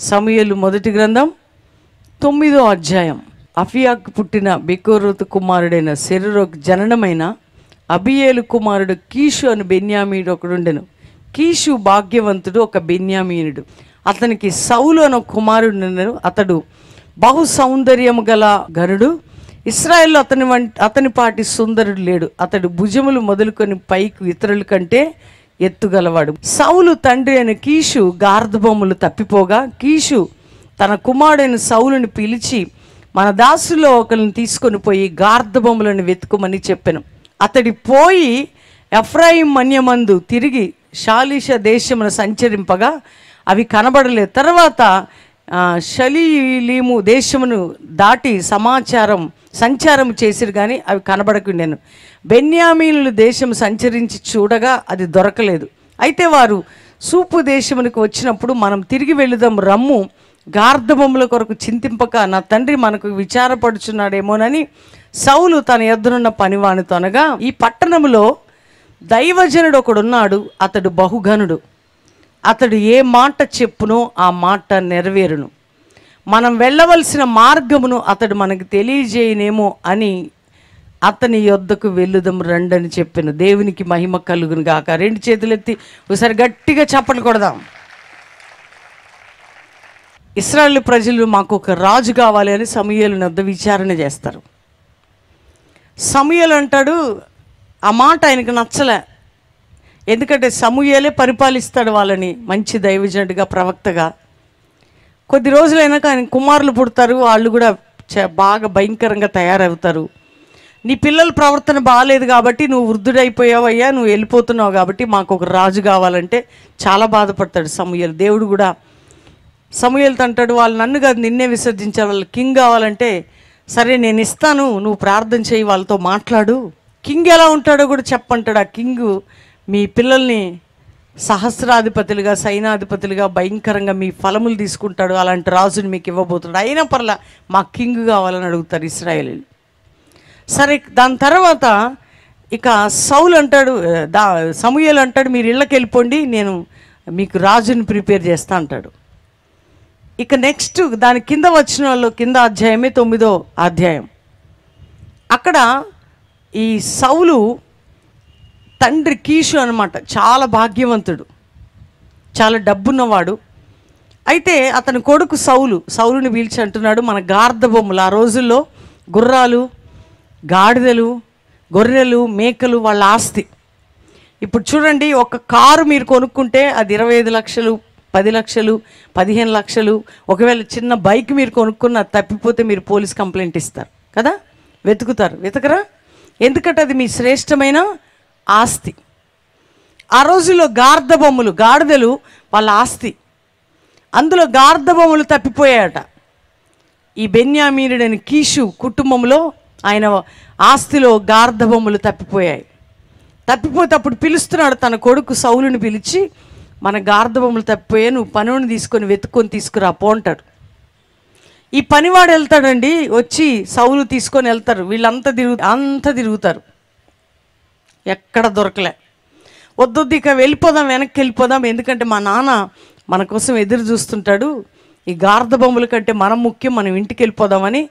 సమయలు మొదటి గ్రంథం తొమ్మిదో అధ్యాయం. అఫియాకు పుట్టిన బెకోరోతు కుమారుడైన శరీరోకు జననమైన అబియేలు కుమారుడు కీషు అని బెన్యామీయుడు ఒకడుండెను. కీషు భాగ్యవంతుడు ఒక బెన్యామీనుడు. అతనికి సౌలు అని కుమారుడు అతడు బహు సౌందర్యము గల గనుడు ఇస్రాయల్లో అతని వంటి అతని పాటి సుందరుడు లేడు. అతడు భుజములు మొదలుకొని పైకి ఇతరుల కంటే ఎత్తుగలవాడు. సౌలు తండ్రి అయిన కీషు గార్ధబొమ్మలు తప్పిపోగా కీషు తన కుమారుడైన సౌలుని పిలిచి మన దాసుల్లో ఒకరిని తీసుకొని పోయి గార్ధబొమ్మలను వెతుకుమని చెప్పాను. అతడి పోయి ఎఫ్రాయిం మన్యమందు తిరిగి షాలిష దేశమును సంచరింపగా అవి కనబడలేదు తర్వాత శలీలీము షలీలీము దేశమును దాటి సమాచారం సంచారం చేసిరు కానీ అవి కనబడకుండాను. బెన్యామీనులు దేశం సంచరించి చూడగా అది దొరకలేదు. అయితే వారు సూపు దేశమునికి వచ్చినప్పుడు మనం తిరిగి వెళుదాం రమ్ము గార్ధబొమ్మల కొరకు చింతింపక నా తండ్రి మనకు విచారపడుచున్నాడేమోనని సౌలు తన ఎద్దరున్న పనివానితో అనగా ఈ పట్టణములో దైవజనుడు ఒకడున్నాడు అతడు బహుఘనుడు. అతడు ఏ మాట చెప్పునో ఆ మాట నెరవేరును. మనం వెళ్ళవలసిన మార్గమును అతడు మనకు తెలియజేయనేమో అని అతని యొద్దకు వెళ్ళుదాం రండని చెప్పిన. దేవునికి మహిమ కలుగును గాక. రెండు చేతులెత్తి ఒకసారి గట్టిగా చప్పట్లు కొడదాం. ఇస్రాయల్ ప్రజలు మాకు ఒక రాజు కావాలి అని సమయాలు నద్ద విచారణ చేస్తారు. సమయాలు అంటాడు ఆ మాట ఆయనకు నచ్చలే. ఎందుకంటే సమూహలే పరిపాలిస్తాడు వాళ్ళని మంచి దైవజనుడిగా ప్రవక్తగా. కొద్ది రోజులైనాక ఆయన కుమారులు పుడతారు వాళ్ళు కూడా చ- బాగా భయంకరంగా తయారవుతారు. నీ పిల్లల ప్రవర్తన బాగాలేదు కాబట్టి నువ్వు వృద్ధుడైపోయావయ్యా నువ్వు వెళ్ళిపోతున్నావు కాబట్టి మాకు ఒక రాజు కావాలంటే చాలా బాధపడతాడు సమూహలు దేవుడు కూడా సమూయేలుతో అంటాడు వాళ్ళు నన్ను కాదు నిన్నే విసర్జించారు. వాళ్ళు కింగ్ కావాలంటే సరే నేను ఇస్తాను నువ్వు ప్రార్థన చేయి వాళ్ళతో మాట్లాడు. కింగ్ ఎలా ఉంటాడో కూడా చెప్పంటాడు ఆ కింగ్. మీ పిల్లల్ని సహస్రాధిపతులుగా సైనాధిపతులుగా భయంకరంగా మీ ఫలములు తీసుకుంటాడు. అలాంటి రాజుని మీకు ఇవ్వబోతున్నాడు. అయినా పర్లా మా కింగ్ కావాలని అడుగుతారు ఇస్రాయలు సరే దాని తర్వాత ఇక సౌలు అంటాడు దా సమూహలు అంటాడు మీరు ఇళ్ళకి వెళ్ళిపోండి నేను మీకు రాజుని ప్రిపేర్ చేస్తా అంటాడు. ఇక నెక్స్ట్ దాని కింద వచ్చిన వాళ్ళు కింద అధ్యాయమే తొమ్మిదో అధ్యాయం. అక్కడ ఈ సౌలు తండ్రి కీషు అనమాట చాలా భాగ్యవంతుడు. చాలా డబ్బున్నవాడు. అయితే అతని కొడుకు సౌలు సౌలుని పీల్చి అంటున్నాడు మన గార్ధ బొమ్మలు. ఆ రోజుల్లో గుర్రాలు గాడిదలు గొర్రెలు మేకలు వాళ్ళ ఆస్తి. ఇప్పుడు చూడండి ఒక కారు మీరు కొనుక్కుంటే అది ఇరవై ఐదు లక్షలు పది లక్షలు పదిహేను లక్షలు. ఒకవేళ చిన్న బైక్ మీరు కొనుక్కున్న తప్పిపోతే మీరు పోలీస్ కంప్లైంట్ ఇస్తారు. కదా? వెతుకుతారు. వెతకరా? ఎందుకంటే అది మీ శ్రేష్టమైన ఆస్తి. ఆ రోజుల్లో గార్ధ బొమ్మలు గాడిదలు వాళ్ళ ఆస్తి. అందులో గార్ధ బొమ్మలు తప్పిపోయాయట. ఈ బెన్యామీనుడని కీషు కుటుంబంలో ఆయన ఆస్తిలో గార్ధ బొమ్మలు తప్పిపోయాయి. తప్పిపోతే అప్పుడు పిలుస్తున్నాడు తన కొడుకు సౌలుని పిలిచి మన గార్ధ బొమ్మలు తప్పిపోయాయి నువ్వు పనుని తీసుకొని వెతుక్కొని తీసుకురా పోంటాడు ఈ పనివాడు వెళ్తాడండి వచ్చి సౌలు తీసుకొని వెళ్తారు. వీళ్ళంతా తిరుగు అంతా తిరుగుతారు. ఎక్కడ దొరకలే. వద్దొద్దు ఇక వెళ్ళిపోదాం వెనక్కి వెళ్ళిపోదాం. ఎందుకంటే మా నాన్న మన కోసం ఎదురు చూస్తుంటాడు. ఈ గార్ధ బొమ్మల కంటే మనం ముఖ్యం మనం ఇంటికి వెళ్ళిపోదామని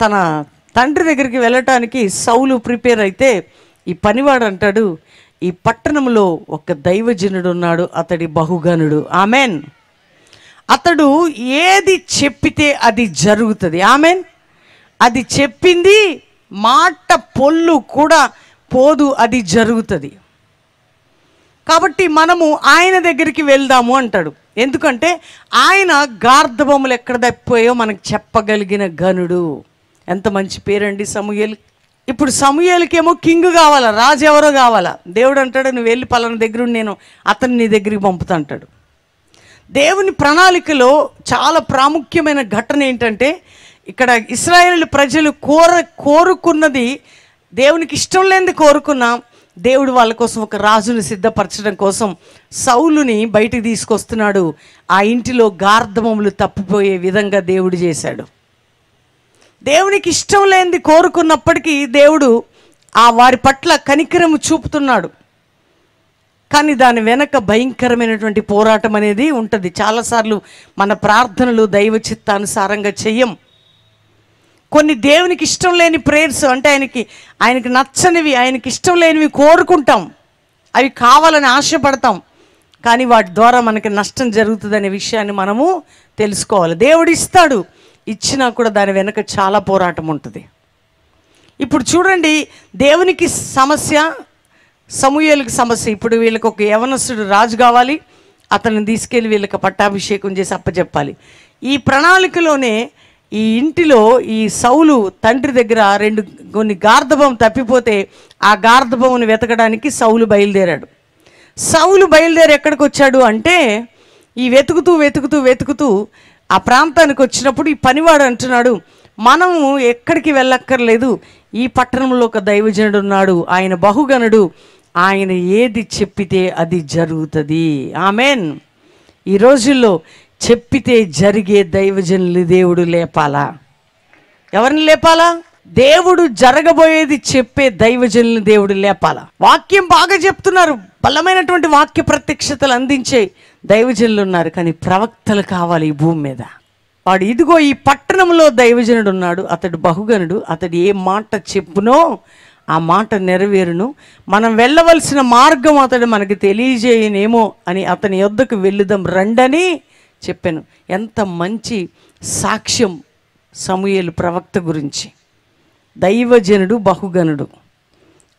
తన తండ్రి దగ్గరికి వెళ్ళటానికి సౌలు ప్రిపేర్ అయితే ఈ పనివాడు అంటాడు ఈ పట్టణంలో ఒక దైవజనుడు ఉన్నాడు అతడి బహుగనుడు ఆమెన్. అతడు ఏది చెప్పితే అది జరుగుతుంది. ఆమెన్. అది చెప్పింది మాట పొల్లు కూడా పోదు అది జరుగుతుంది. కాబట్టి మనము ఆయన దగ్గరికి వెళ్దాము అంటాడు. ఎందుకంటే ఆయన గార్ధబొమ్మలు ఎక్కడ తప్పిపోయో మనకు చెప్పగలిగిన గనుడు. ఎంత మంచి పేరండి సమూయేలు. ఇప్పుడు సమూహలకేమో కింగ్ కావాలా రాజు ఎవరో కావాలా? దేవుడు అంటాడు నువ్వు వెళ్ళి పలానా దగ్గర నేను అతన్ని నీ దగ్గరికి పంపుతా అంటాడు. దేవుని ప్రణాళికలో చాలా ప్రాముఖ్యమైన ఘటన ఏంటంటే ఇక్కడ ఇస్రాయేల్ ప్రజలు కోర కోరుకున్నది దేవునికి ఇష్టం లేనిది కోరుకున్నాం దేవుడు వాళ్ళ కోసం ఒక రాజుని సిద్ధపరచడం కోసం సౌలుని బయటికి తీసుకొస్తున్నాడు. ఆ ఇంటిలో గార్ధమములు తప్పిపోయే విధంగా దేవుడు చేశాడు. దేవునికి ఇష్టం లేనిది కోరుకున్నప్పటికీ దేవుడు ఆ వారి పట్ల కనికరము చూపుతున్నాడు. కానీ దాని వెనక భయంకరమైనటువంటి పోరాటం అనేది ఉంటుంది. చాలాసార్లు మన ప్రార్థనలు దైవ చిత్తానుసారంగా చెయ్యం. కొన్ని దేవునికి ఇష్టం లేని ప్రేయర్స్ అంటే ఆయనకి ఆయనకి నచ్చనివి ఆయనకి ఇష్టం లేనివి కోరుకుంటాం. అవి కావాలని ఆశపడతాం. కానీ వాటి ద్వారా మనకి నష్టం జరుగుతుందనే విషయాన్ని మనము తెలుసుకోవాలి. దేవుడు ఇస్తాడు. ఇచ్చినా కూడా దాని వెనక చాలా పోరాటం ఉంటుంది. ఇప్పుడు చూడండి దేవునికి సమస్య సమూహలకు సమస్య. ఇప్పుడు వీళ్ళకి ఒక యవనస్తుడు రాజు కావాలి. అతన్ని తీసుకెళ్ళి వీళ్ళకి పట్టాభిషేకం చేసి అప్పచెప్పాలి. ఈ ప్రణాళికలోనే ఈ ఇంటిలో ఈ సౌలు తండ్రి దగ్గర రెండు కొన్ని గార్ధబం తప్పిపోతే ఆ గార్ధబమును వెతకడానికి సౌలు బయలుదేరాడు. సౌలు బయలుదేరి ఎక్కడికి వచ్చాడు అంటే ఈ వెతుకుతూ వెతుకుతూ వెతుకుతూ ఆ ప్రాంతానికి వచ్చినప్పుడు ఈ పనివాడు అంటున్నాడు మనము ఎక్కడికి వెళ్ళక్కర్లేదు ఈ పట్టణంలో ఒక దైవజనుడు ఉన్నాడు ఆయన బహుగణుడు ఆయన ఏది చెప్పితే అది జరుగుతుంది. ఆమెన్. ఈ రోజుల్లో చెప్పితే జరిగే దైవజనులు దేవుడు లేపాలా? ఎవరిని లేపాలా? దేవుడు జరగబోయేది చెప్పే దైవజనులు దేవుడు లేపాలా? వాక్యం బాగా చెప్తున్నారు. బలమైనటువంటి వాక్య ప్రత్యక్షతలు అందించే దైవజనులు ఉన్నారు. కానీ ప్రవక్తలు కావాలి ఈ భూమి మీద. వాడు ఇదిగో ఈ పట్టణంలో దైవజనుడు ఉన్నాడు. అతడు బహుగనుడు అతడు ఏ మాట చెప్పునో ఆ మాట నెరవేరును. మనం వెళ్ళవలసిన మార్గం అతడు మనకి తెలియజేయనేమో అని అతని యొద్దకు వెళ్ళుదాం రండని చెప్పాను. ఎంత మంచి సాక్ష్యం సమూహలు ప్రవక్త గురించి. దైవజనుడు బహుగనుడు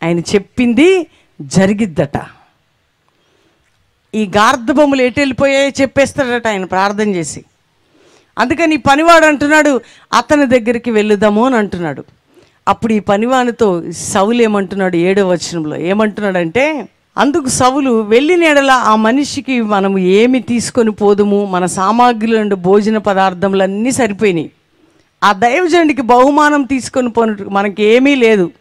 ఆయన చెప్పింది జరిగిద్దట. ఈ గార్ధబొమ్మలు ఎటు వెళ్ళిపోయాయో చెప్పేస్తాడట ఆయన ప్రార్థన చేసి. అందుకని ఈ పనివాడు అంటున్నాడు అతని దగ్గరికి వెళ్ళుదాము అని అంటున్నాడు. అప్పుడు ఈ పనివానితో సౌలు ఏమంటున్నాడు ఏడో వచనంలో ఏమంటున్నాడంటే అందుకు సవులు వెళ్ళి ఎడల ఆ మనిషికి మనము ఏమి తీసుకొని పోదుము? మన సామాగ్రులు భోజన పదార్థములన్నీ సరిపోయినాయి. ఆ దైవజనుడికి బహుమానం తీసుకొని పోను మనకి ఏమీ లేదు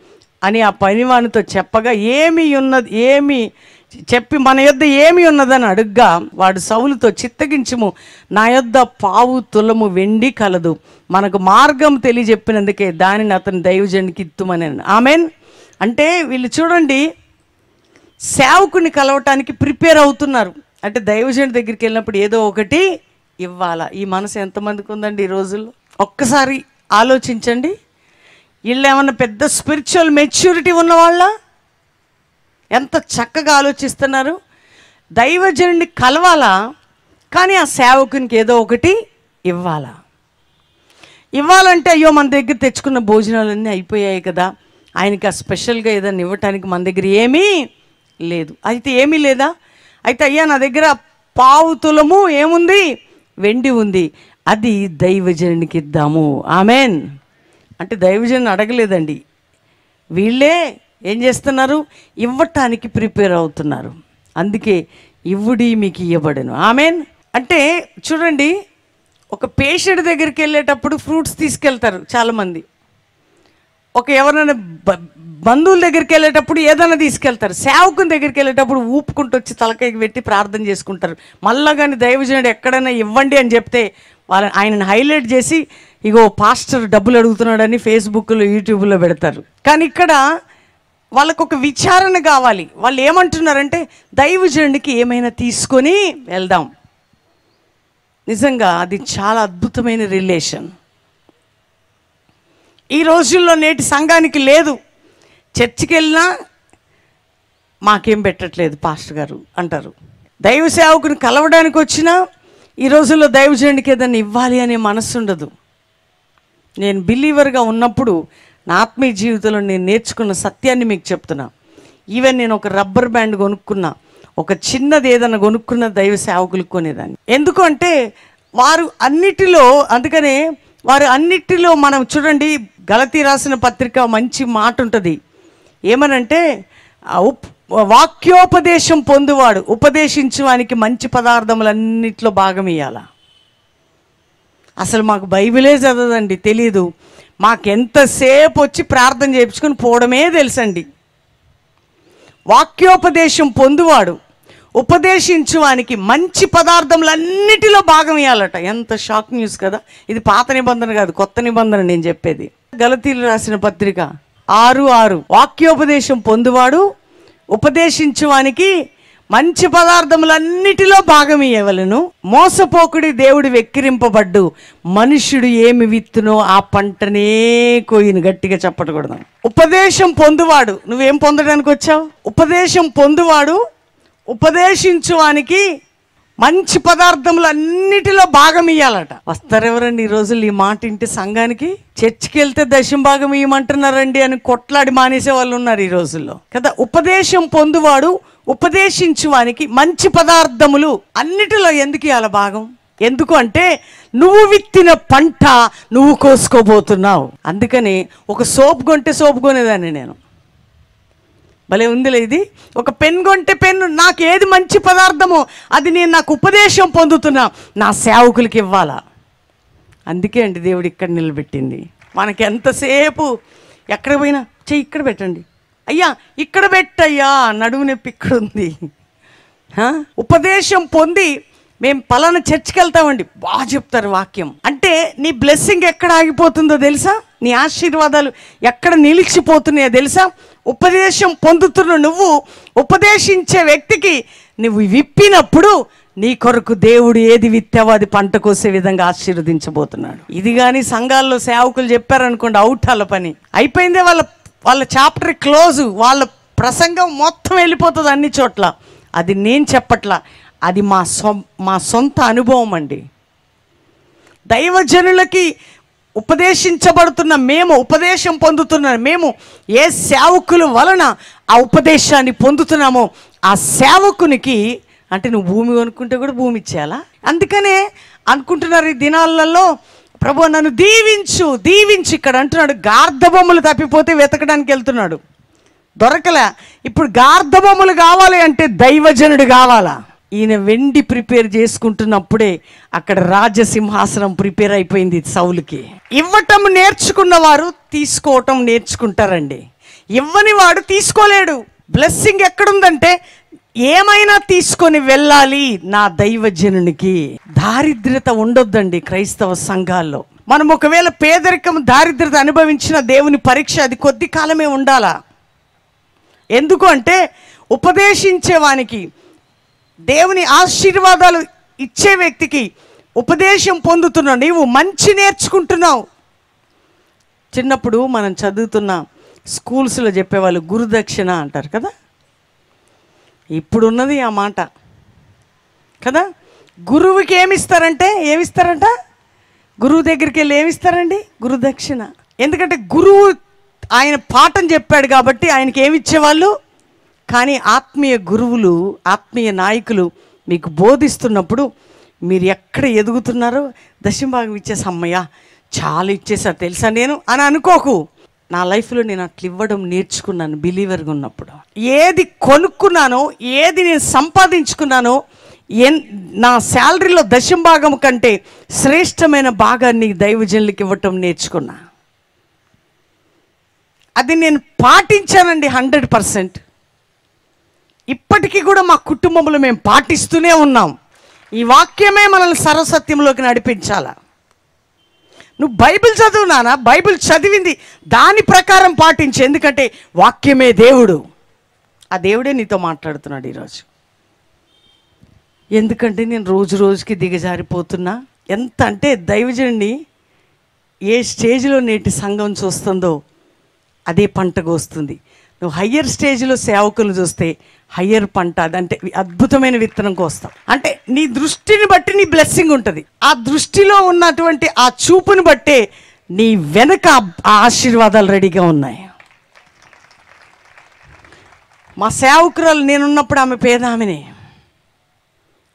అని ఆ పనివానితో చెప్పగా ఏమి ఉన్నది ఏమి చెప్పి మన యొద్ద ఏమి ఉన్నదని అడుగ్గా వాడు సౌలుతో చిత్తగించము. నా యొద్ద పావు తులము వెండి కలదు. మనకు మార్గం తెలియజెప్పినందుకే దానిని అతని దైవజనుడికి ఇత్తుమని ఆమెన్. అంటే వీళ్ళు చూడండి సేవకుని కలవటానికి ప్రిపేర్ అవుతున్నారు. అంటే దైవజనుడి దగ్గరికి వెళ్ళినప్పుడు ఏదో ఒకటి ఇవ్వాలా? ఈ మనసు ఎంతమందికి ఉందండి ఈ రోజుల్లో? ఒక్కసారి ఆలోచించండి. వీళ్ళు ఏమన్నా పెద్ద స్పిరిచువల్ మెచ్యూరిటీ ఉన్నవాళ్ళ? ఎంత చక్కగా ఆలోచిస్తున్నారు? దైవజనుడిని కలవాలా? కానీ ఆ సేవకునికి ఏదో ఒకటి ఇవ్వాలా? ఇవ్వాలంటే అయ్యో మన దగ్గర తెచ్చుకున్న భోజనాలన్నీ అయిపోయాయి కదా. ఆయనకి ఆ స్పెషల్గా ఏదైనా ఇవ్వటానికి మన దగ్గర ఏమీ లేదు. అయితే ఏమీ లేదా? అయితే అయ్యా నా దగ్గర పావు తులము ఏముంది? వెండి ఉంది. అది దైవజనునికి ఇద్దాము. ఆమెన్. అంటే దైవజనుని అడగలేదండి. వీళ్ళే ఏం చేస్తున్నారు? ఇవ్వటానికి ప్రిపేర్ అవుతున్నారు. అందుకే ఇవ్వుడి మీకు ఇవ్వబడను ఆమెన్. అంటే చూడండి ఒక పేషెంట్ దగ్గరికి వెళ్ళేటప్పుడు ఫ్రూట్స్ తీసుకెళ్తారు చాలామంది. ఒక ఎవరైనా బంధువుల దగ్గరికి వెళ్ళేటప్పుడు ఏదైనా తీసుకెళ్తారు. సేవకుని దగ్గరికి వెళ్ళేటప్పుడు ఊపుకుంటూ వచ్చి తలకాయకి పెట్టి ప్రార్థన చేసుకుంటారు. మళ్ళా కానీ దైవజనుడు ఎక్కడైనా ఇవ్వండి అని చెప్తే వాళ్ళ ఆయనను హైలైట్ చేసి ఇగో పాస్టర్ డబ్బులు అడుగుతున్నాడని ఫేస్బుక్లో యూట్యూబ్లో పెడతారు. కానీ ఇక్కడ వాళ్ళకు ఒక విచారణ కావాలి. వాళ్ళు ఏమంటున్నారంటే దైవజనుడికి ఏమైనా తీసుకొని వెళ్దాం. నిజంగా అది చాలా అద్భుతమైన రిలేషన్. ఈ రోజుల్లో నేటి సంఘానికి లేదు. చర్చికి వెళ్ళినా మాకేం పెట్టట్లేదు పాస్టర్ గారు అంటారు. దైవ సేవకుని కలవడానికి వచ్చినా ఈ రోజుల్లో దైవజనుడికి ఏదైనా ఇవ్వాలి అనే మనస్సు ఉండదు. నేను బిలీవర్గా ఉన్నప్పుడు నా ఆత్మీయ జీవితంలో నేను నేర్చుకున్న సత్యాన్ని మీకు చెప్తున్నా. ఈవెన్ నేను ఒక రబ్బర్ బ్యాండ్ కొనుక్కున్నా ఒక చిన్నది ఏదైనా కొనుక్కున్న దైవ సేవకులు కొనేదాన్ని. ఎందుకంటే వారు అన్నిటిలో అందుకనే వారు అన్నిటిలో మనం చూడండి గలతీ రాసిన పత్రిక మంచి మాట ఉంటుంది. ఏమనంటే ఉప్ వాక్యోపదేశం పొందువాడు ఉపదేశించడానికి మంచి పదార్థములన్నిట్లో భాగం ఇవ్వాలా అసలు మాకు బైబిలే చదవదండి తెలీదు. మాకెంతసేపు వచ్చి ప్రార్థన చేయించుకొని పోవడమే తెలుసండి. వాక్యోపదేశం పొందువాడు ఉపదేశించువానికి మంచి పదార్థములన్నిటిలో భాగం ఇవ్వాలట ఎంత షాక్ న్యూస్ కదా. ఇది పాత నిబంధన కాదు కొత్త నిబంధన నేను చెప్పేది. గలతీలు రాసిన పత్రిక ఆరు ఆరు. వాక్యోపదేశం పొందువాడు ఉపదేశించువానికి మంచి పదార్థములన్నిటిలో భాగం ఇవ్వలను మోసపోకుడి దేవుడు వెక్కిరింపబడ్డు మనుష్యుడు ఏమి విత్తునో ఆ పంటనే కోయిన గట్టిగా చెప్పకూడదు. ఉపదేశం పొందువాడు నువ్వేం పొందడానికి వచ్చావు ఉపదేశం పొందువాడు ఉపదేశించువానికి మంచి పదార్థములు అన్నిటిలో భాగం ఇయ్యాలట. వస్తారెవరండి ఈ రోజులు ఈ మాట ఇంటి సంఘానికి? చర్చికి వెళ్తే దశం భాగం ఇవ్వమంటున్నారండి అని కొట్లాడి మానేసే వాళ్ళు ఉన్నారు ఈ రోజుల్లో. కదా ఉపదేశం పొందువాడు ఉపదేశించువానికి మంచి పదార్థములు అన్నిటిలో ఎందుకు ఇవ్వాల భాగం? ఎందుకు అంటే నువ్వు విత్తిన పంట నువ్వు కోసుకోబోతున్నావు. అందుకని ఒక సోప్ కొంటే సోప్ కొనేదాన్ని నేను. భలే ఉందిలే ఇది. ఒక పెన్ కొంటే పెన్ను నాకు ఏది మంచి పదార్థమో అది నేను నాకు ఉపదేశం పొందుతున్నా. నా సేవకులకి ఇవ్వాలా? అందుకే అండి దేవుడు ఇక్కడ నిలబెట్టింది. మనకి ఎంతసేపు ఎక్కడ పోయినా చెయ్యి ఇక్కడ పెట్టండి. అయ్యా ఇక్కడ పెట్టయ్యా నడుము నొప్పి ఇక్కడ ఉంది. ఉపదేశం పొంది మేము పలానా చర్చికి వెళ్తామండి. బాగా చెప్తారు వాక్యం. అంటే నీ బ్లెస్సింగ్ ఎక్కడ ఆగిపోతుందో తెలుసా? నీ ఆశీర్వాదాలు ఎక్కడ నిలిచిపోతున్నాయో తెలుసా? ఉపదేశం పొందుతున్న నువ్వు ఉపదేశించే వ్యక్తికి నువ్వు విప్పినప్పుడు నీ కొరకు దేవుడు ఏది విత్తావో అది పంట కోసే విధంగా ఆశీర్వదించబోతున్నాడు. ఇది కానీ సంఘాల్లో సేవకులు చెప్పారనుకోండి అవుట్ వాళ్ళ పని. అయిపోయిందే వాళ్ళ వాళ్ళ చాప్టర్ క్లోజ్ వాళ్ళ ప్రసంగం మొత్తం వెళ్ళిపోతుంది అన్ని చోట్ల. అది నేను చెప్పట్లా అది మా సొ మా సొంత అనుభవం అండి. దైవజనులకి ఉపదేశించబడుతున్న మేము ఉపదేశం పొందుతున్న మేము ఏ సేవకుల వలన ఆ ఉపదేశాన్ని పొందుతున్నామో ఆ సేవకునికి అంటే నువ్వు భూమి కొనుక్కుంటే కూడా భూమి ఇచ్చేయాలా? అందుకనే అనుకుంటున్నారు ఈ దినాలలో ప్రభు నన్ను దీవించు దీవించు ఇక్కడ అంటున్నాడు. గార్ధబొమ్మలు తప్పిపోతే వెతకడానికి వెళ్తున్నాడు. దొరకలే. ఇప్పుడు గార్ధబొమ్మలు కావాలి అంటే దైవజనుడు కావాలా? ఈయన వెండి ప్రిపేర్ చేసుకుంటున్నప్పుడే అక్కడ రాజసింహాసనం ప్రిపేర్ అయిపోయింది సౌలుకి. ఇవ్వటం నేర్చుకున్న వారు తీసుకోవటం నేర్చుకుంటారండి. ఇవ్వని వాడు తీసుకోలేడు. బ్లెస్సింగ్ ఎక్కడుందంటే ఏమైనా తీసుకొని వెళ్ళాలి నా దైవజనునికి. దారిద్ర్యత ఉండొద్దండి క్రైస్తవ సంఘాల్లో. మనం ఒకవేళ పేదరికం దారిద్రత అనుభవించిన దేవుని పరీక్ష అది కొద్ది కాలమే ఉండాలా? ఎందుకు అంటే ఉపదేశించేవానికి దేవుని ఆశీర్వాదాలు ఇచ్చే వ్యక్తికి ఉపదేశం పొందుతున్నావు నీవు మంచి నేర్చుకుంటున్నావు. చిన్నప్పుడు మనం చదువుతున్న స్కూల్స్లో చెప్పేవాళ్ళు గురుదక్షిణ అంటారు కదా? ఇప్పుడున్నది ఆ మాట. కదా? గురువుకి ఏమిస్తారంటే ఏమిస్తారంట? గురువు దగ్గరికి వెళ్ళి ఏమిస్తారండి? గురుదక్షిణ. ఎందుకంటే గురువు ఆయన పాఠం చెప్పాడు కాబట్టి ఆయనకి ఏమి ఇచ్చేవాళ్ళు? కానీ ఆత్మీయ గురువులు ఆత్మీయ నాయకులు మీకు బోధిస్తున్నప్పుడు మీరు ఎక్కడ ఎదుగుతున్నారో దశంభాగం ఇచ్చేసి అమ్మయ్య చాలా ఇచ్చేసారు తెలుసా నేను? అని అనుకోకు. నా లైఫ్లో నేను అట్లా ఇవ్వడం నేర్చుకున్నాను బిలీవర్గా ఉన్నప్పుడు. ఏది కొనుక్కున్నానో ఏది నేను సంపాదించుకున్నానో ఎన్ నా శాలరీలో దశంభాగం కంటే శ్రేష్టమైన భాగాన్ని దైవజనులకి ఇవ్వటం నేర్చుకున్నా. అది నేను పాటించానండి హండ్రెడ్ పర్సెంట్. ఇప్పటికీ కూడా మా కుటుంబంలో మేము పాటిస్తూనే ఉన్నాం. ఈ వాక్యమే మనల్ని సర్వసత్యంలోకి నడిపించాలా? నువ్వు బైబిల్ చదువు నాన్న బైబిల్ చదివింది దాని ప్రకారం పాటించు. ఎందుకంటే వాక్యమే దేవుడు. ఆ దేవుడే నీతో మాట్లాడుతున్నాడు ఈరోజు. ఎందుకంటే నేను రోజు రోజుకి దిగజారిపోతున్నా. ఎంత అంటే దైవజనుడిని ఏ స్టేజ్లో నేటి సంఘం చూస్తుందో అదే పంటకు వస్తుంది నువ్వు హయ్యర్ స్టేజ్లో సేవకులు చూస్తే హయ్యర్ పంట అదంటే అద్భుతమైన విత్తనం కోస్తాం. అంటే నీ దృష్టిని బట్టి నీ బ్లెస్సింగ్ ఉంటుంది. ఆ దృష్టిలో ఉన్నటువంటి ఆ చూపుని బట్టే నీ వెనక ఆ ఆశీర్వాదాలు రెడీగా ఉన్నాయి. మా సేవకురాలు నేనున్నప్పుడు ఆమె పేద ఆమెనే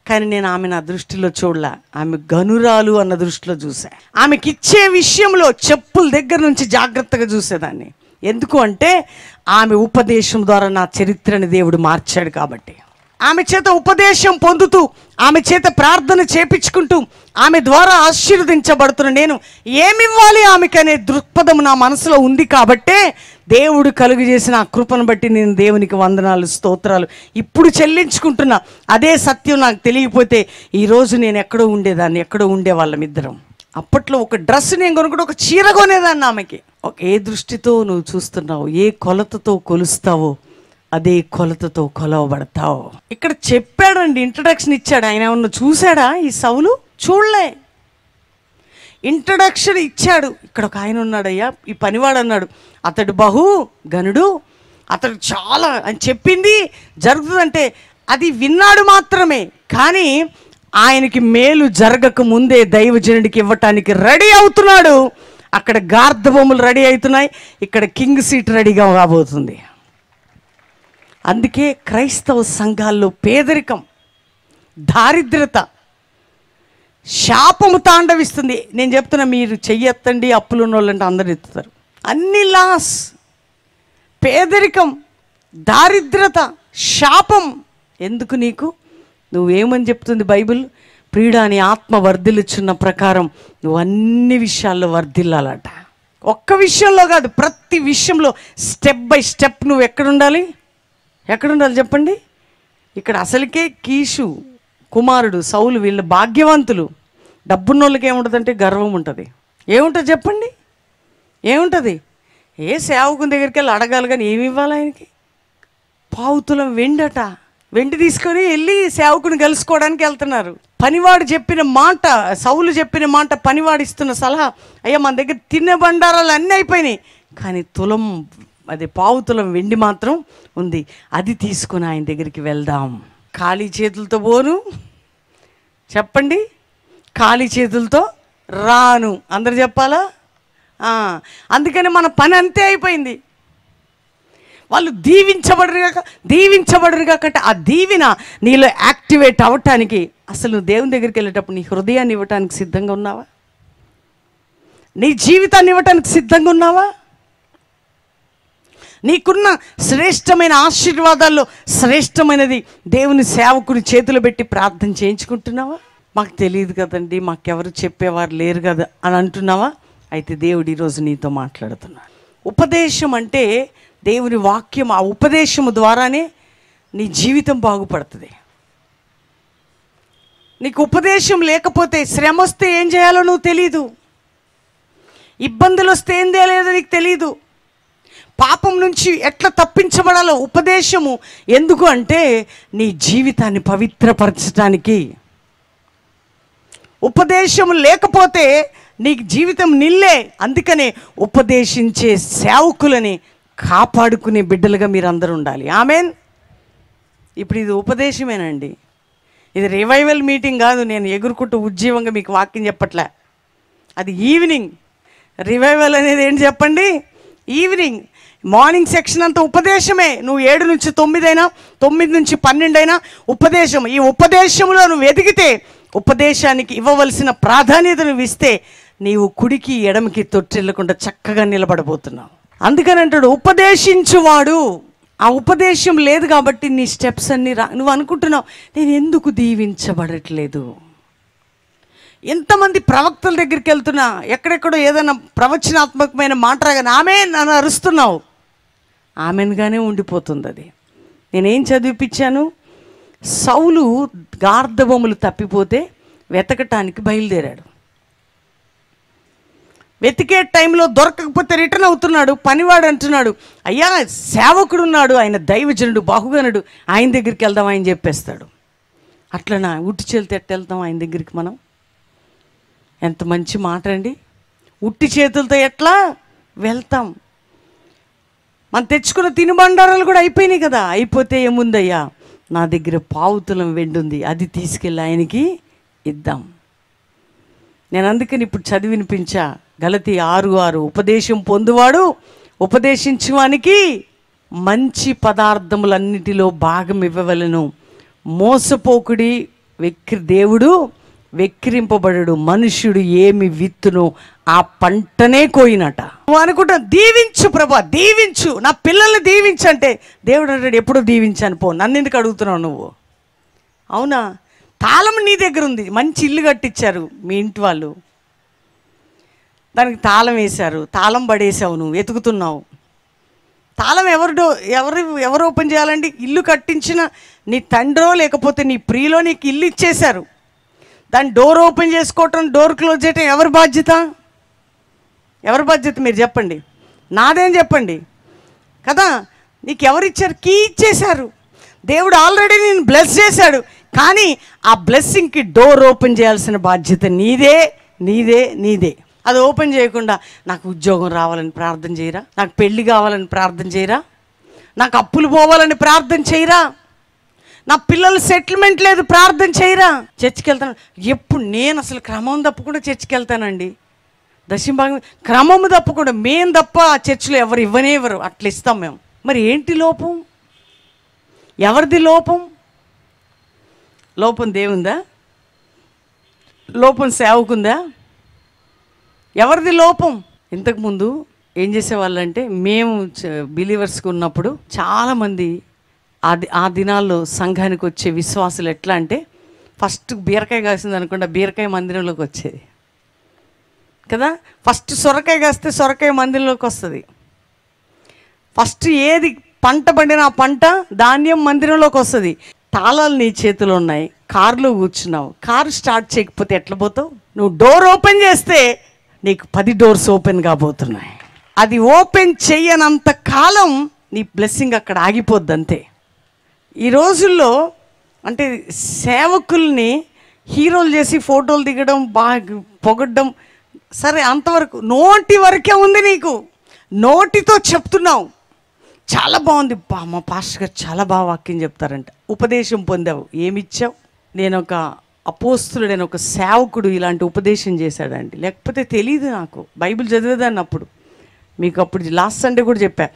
కానీ నేను ఆమెను ఆ దృష్టిలో చూడలా. ఆమె గనురాలు అన్న దృష్టిలో చూసా. ఆమెకిచ్చే విషయంలో చెప్పుల దగ్గర నుంచి జాగ్రత్తగా చూసేదాన్ని. ఎందుకు అంటే ఆమె ఉపదేశం ద్వారా నా చరిత్రని దేవుడు మార్చాడు కాబట్టి. ఆమె చేత ఉపదేశం పొందుతూ ఆమె చేత ప్రార్థన చేపించుకుంటూ ఆమె ద్వారా ఆశీర్వదించబడుతున్న నేను ఏమివ్వాలి ఆమెకనే అనే దృక్పథం నా మనసులో ఉంది కాబట్టే దేవుడు కలుగు చేసిన ఆ కృపను బట్టి నేను దేవునికి వందనాలు స్తోత్రాలు ఇప్పుడు చెల్లించుకుంటున్నా. అదే సత్యం నాకు తెలియకపోతే ఈరోజు నేను ఎక్కడో ఉండేదాన్ని ఎక్కడో ఉండేవాళ్ళం ఇద్దరం. అప్పట్లో ఒక డ్రెస్ నేను కొనుక్కుంటే ఒక చీర కొనేదాన్ని ఆమెకి. ఏ దృష్టితో నువ్వు చూస్తున్నావు? ఏ కొలతతో కొలుస్తావో అదే కొలతతో కొలవబడతావు. ఇక్కడ చెప్పాడండి ఇంట్రడక్షన్ ఇచ్చాడు. ఆయన ఏమన్నా చూశాడా ఈ సౌలు? చూడలే. ఇంట్రడక్షన్ ఇచ్చాడు. ఇక్కడ ఒక ఆయన ఉన్నాడయ్యా ఈ పనివాడు అన్నాడు. అతడు బహు గనుడు అతడు చాలా అని చెప్పింది జరుగుతుందంటే అది విన్నాడు మాత్రమే. కానీ ఆయనకి మేలు జరగక ముందే దైవజనుడికి ఇవ్వటానికి రెడీ అవుతున్నాడు. అక్కడ గార్ధబొమ్మలు రెడీ అవుతున్నాయి. ఇక్కడ కింగ్ సీట్ రెడీగా కాబోతుంది అందుకే క్రైస్తవ సంఘాల్లో పేదరికం దారిద్రత శాపము తాండవిస్తుంది. నేను చెప్తున్నా మీరు చెయ్యెత్తండి అప్పులు ఉన్న వాళ్ళంటే అందరు ఎత్తుతారు. అన్ని లాస్ పేదరికం దారిద్రత శాపం. ఎందుకు నీకు? నువ్వేమని చెప్తుంది బైబిల్? ప్రియుడాని ఆత్మ వర్ధిల్లుచున్న ప్రకారం నువ్వు అన్ని విషయాల్లో వర్ధిల్లాలట. ఒక్క విషయంలో కాదు ప్రతి విషయంలో స్టెప్ బై స్టెప్ నువ్వు ఎక్కడుండాలి? ఎక్కడుండాలి చెప్పండి? ఇక్కడ అసలుకే కీషు కుమారుడు సౌలు వీళ్ళు భాగ్యవంతులు. డబ్బున్నోళ్ళకి ఏముంటుందంటే గర్వం ఉంటుంది. ఏముంటుంది చెప్పండి? ఏముంటుంది? ఏ సేవకుని దగ్గరికి వెళ్ళి అడగాలి కానీ ఏమి ఇవ్వాలి ఆయనకి? పావుతులం వెండట. వెండి తీసుకొని వెళ్ళి సేవకుని కలుసుకోవడానికి వెళ్తున్నారు. పనివాడు చెప్పిన మాట సౌలు చెప్పిన మాట పనివాడు ఇస్తున్న సలహా అయ్యా మన దగ్గర తినే బండారాలు అన్నీ అయిపోయినాయి. కానీ తులం అది పావు తులం వెండి మాత్రం ఉంది. అది తీసుకుని ఆయన దగ్గరికి వెళ్దాం. ఖాళీ చేతులతో పోను. చెప్పండి. ఖాళీ చేతులతో రాను. అందరు చెప్పాలా? అందుకని మన పని అంతే అయిపోయింది. వాళ్ళు దీవించబడరుగా కాక దీవించబడరు ఆ దీవిన నీలో యాక్టివేట్ అవ్వటానికి అసలు నువ్వు దేవుని దగ్గరికి వెళ్ళేటప్పుడు నీ హృదయాన్ని ఇవ్వటానికి సిద్ధంగా ఉన్నావా? నీ జీవితాన్ని ఇవ్వటానికి సిద్ధంగా ఉన్నావా? నీకున్న శ్రేష్టమైన ఆశీర్వాదాల్లో శ్రేష్టమైనది దేవుని సేవకుని చేతులు పెట్టి ప్రార్థన చేయించుకుంటున్నావా? మాకు తెలియదు కదండి మాకెవరు చెప్పేవారు లేరు కదా అని అంటున్నావా? అయితే దేవుడు ఈరోజు నీతో మాట్లాడుతున్నాడు. ఉపదేశం అంటే దేవుని వాక్యం ఆ ఉపదేశము ద్వారానే నీ జీవితం బాగుపడుతుంది. నీకు ఉపదేశం లేకపోతే శ్రమ వస్తే ఏం చేయాలో నువ్వు తెలీదు. ఇబ్బందులు వస్తే ఏం తెలియదో నీకు తెలీదు. పాపం నుంచి ఎట్లా తప్పించబడాలో ఉపదేశము ఎందుకు అంటే నీ జీవితాన్ని పవిత్రపరచడానికి ఉపదేశం లేకపోతే నీకు జీవితం నిల్లే. అందుకనే ఉపదేశించే సేవకులని కాపాడుకునే బిడ్డలుగా మీరందరూ ఉండాలి. ఆమెన్. ఇప్పుడు ఇది ఉపదేశమేనండి. ఇది రివైవల్ మీటింగ్ కాదు నేను ఎగురుకుంటూ ఉజ్జీవంగా మీకు వాక్యం చెప్పట్లే. అది ఈవినింగ్ రివైవల్ అనేది ఏంటి చెప్పండి? ఈవినింగ్ మార్నింగ్ సెక్షన్ అంతా ఉపదేశమే. నువ్వు ఏడు నుంచి తొమ్మిది అయినా తొమ్మిది నుంచి పన్నెండు అయినా ఉపదేశం. ఈ ఉపదేశంలో నువ్వు ఎదిగితే ఉపదేశానికి ఇవ్వవలసిన ప్రాధాన్యత నువ్వు ఇస్తే నీవు కుడికి ఎడమకి తొట్టిల్లకుండా చక్కగా నిలబడబోతున్నావు. అందుకని అంటాడు ఉపదేశించువాడు. ఆ ఉపదేశం లేదు కాబట్టి నీ స్టెప్స్ అన్ని రా నువ్వు అనుకుంటున్నావు నేను ఎందుకు దీవించబడట్లేదు? ఎంతమంది ప్రవక్తల దగ్గరికి వెళ్తున్నా ఎక్కడెక్కడో ఏదైనా ప్రవచనాత్మకమైన మాట రాగానే ఆమె నన్ను అరుస్తున్నావు. ఆమెనుగానే ఉండిపోతుంది అది. నేనేం చదివిపించాను? సౌలు గార్ధబొమ్మలు తప్పిపోతే వెతకటానికి బయలుదేరాడు. వెతికే టైంలో దొరకకపోతే రిటర్న్ అవుతున్నాడు పనివాడు అంటున్నాడు అయ్యా సేవకుడు ఉన్నాడు ఆయన దైవజనుడు బాహుగనుడు ఆయన దగ్గరికి వెళ్దాం ఆయన చెప్పేస్తాడు. అట్లనా? ఉట్టి చేతితో ఎట్ట వెళ్తాం ఆయన దగ్గరికి మనం? ఎంత మంచి మాట అండి. ఉట్టి చేతులతో ఎట్లా? వెళ్తాం. మనం తెచ్చుకున్న తినుబండారాలు కూడా అయిపోయినాయి కదా. అయిపోతే ఏముందయ్యా? నా దగ్గర పావుతులం వెండుంది. అది తీసుకెళ్ళి ఆయనకి ఇద్దాం. నేను అందుకని ఇప్పుడు చదివి వినిపించా. గలతి ఆరు ఆరు. ఉపదేశం పొందువాడు ఉపదేశించువానికి మంచి పదార్థములన్నిటిలో భాగం ఇవ్వవలను. మోసపోకుడి వెక్కి దేవుడు వెక్కిరింపబడడు. మనుష్యుడు ఏమి విత్తును ఆ పంటనే కోయినట. నువ్వు అనుకుంటా దీవించు ప్రభా దీవించు. నా పిల్లల్ని దీవించంటే దేవుడు అంటాడు ఎప్పుడు దీవించాను పో. నన్ను ఎందుకు అడుగుతున్నావు నువ్వు? అవునా? తాళం నీ దగ్గర ఉంది. మంచి ఇల్లు కట్టించారు మీ ఇంటి వాళ్ళు. దానికి తాళం వేశారు. తాళం పడేసావు నువ్వు వెతుకుతున్నావు తాళం ఎవరు డో ఎవరు ఎవరు ఓపెన్ చేయాలండి? ఇల్లు కట్టించిన నీ తండ్రో లేకపోతే నీ ప్రియులో నీకు ఇల్లు ఇచ్చేశారు. దాని డోర్ ఓపెన్ చేసుకోవటం డోర్ క్లోజ్ చేయటం ఎవరి బాధ్యత? ఎవరి బాధ్యత మీరు చెప్పండి. నాదేం చెప్పండి? కదా నీకు ఎవరిచ్చారు కీ ఇచ్చేశారు. దేవుడు ఆల్రెడీ నేను బ్లెస్ చేశాడు. కానీ ఆ బ్లెస్సింగ్కి డోర్ ఓపెన్ చేయాల్సిన బాధ్యత నీదే నీదే నీదే. అది ఓపెన్ చేయకుండా నాకు ఉద్యోగం రావాలని ప్రార్థన చేయరా? నాకు పెళ్ళి కావాలని ప్రార్థన చేయరా? నాకు అప్పులు పోవాలని ప్రార్థన చేయరా? నా పిల్లల సెటిల్మెంట్ లేదు ప్రార్థన చేయరా? చర్చికి వెళ్తాను. ఎప్పుడు నేను అసలు క్రమం తప్పకుండా చర్చికి వెళ్తానండి. దశంభాగం క్రమము తప్పకుండా మేం తప్ప ఆ చర్చిలో ఎవరు ఇవ్వనే అట్లా ఇస్తాం మేము. మరి ఏంటి లోపం? ఎవరిది లోపం? లోపం దేవుందా? లోపం సేవకుందా? ఎవరిది లోపం? ఇంతకుముందు ఏం చేసేవాళ్ళంటే మేము బిలీవర్స్కి ఉన్నప్పుడు చాలామంది ఆ ఆ దినాల్లో సంఘానికి వచ్చే విశ్వాసులు ఎట్లా అంటే ఫస్ట్ బీరకాయ కాసింది అనుకుండా బీరకాయ మందిరంలోకి వచ్చేది. కదా? ఫస్ట్ సొరకాయ కాస్తే సొరకాయ మందిరంలోకి వస్తుంది. ఫస్ట్ ఏది పంట పండిన ఆ పంట ధాన్యం మందిరంలోకి వస్తుంది. తాళాలు నీ చేతిలో ఉన్నాయి కారులో కూర్చున్నావు. కారు స్టార్ట్ చేయకపోతే ఎట్లా పోతావు? నువ్వు డోర్ ఓపెన్ చేస్తే నీకు పది డోర్స్ ఓపెన్ కాబోతున్నాయి. అది ఓపెన్ చేయనంత కాలం నీ బ్లెస్సింగ్ అక్కడ ఆగిపోద్ది అంతే ఈ రోజుల్లో అంటే సేవకుల్ని హీరోలు చేసి ఫోటోలు దిగడం బాగా పొగడ్డం సరే అంతవరకు నోటి వరకే ఉంది నీకు. నోటితో చెప్తున్నావు. చాలా బాగుంది. మా పాస్టర్ గారు చాలా బాగా వాక్యం చెప్తారంట. ఉపదేశం పొందావు. ఏమిచ్చావు? నేను ఒక అపోస్తుడైన నేను ఒక సేవకుడు ఇలాంటి ఉపదేశం చేశాడండి. లేకపోతే తెలియదు నాకు. బైబిల్ చదివేదాన్ని అప్పుడు మీకు అప్పుడు లాస్ట్ సండే కూడా చెప్పా.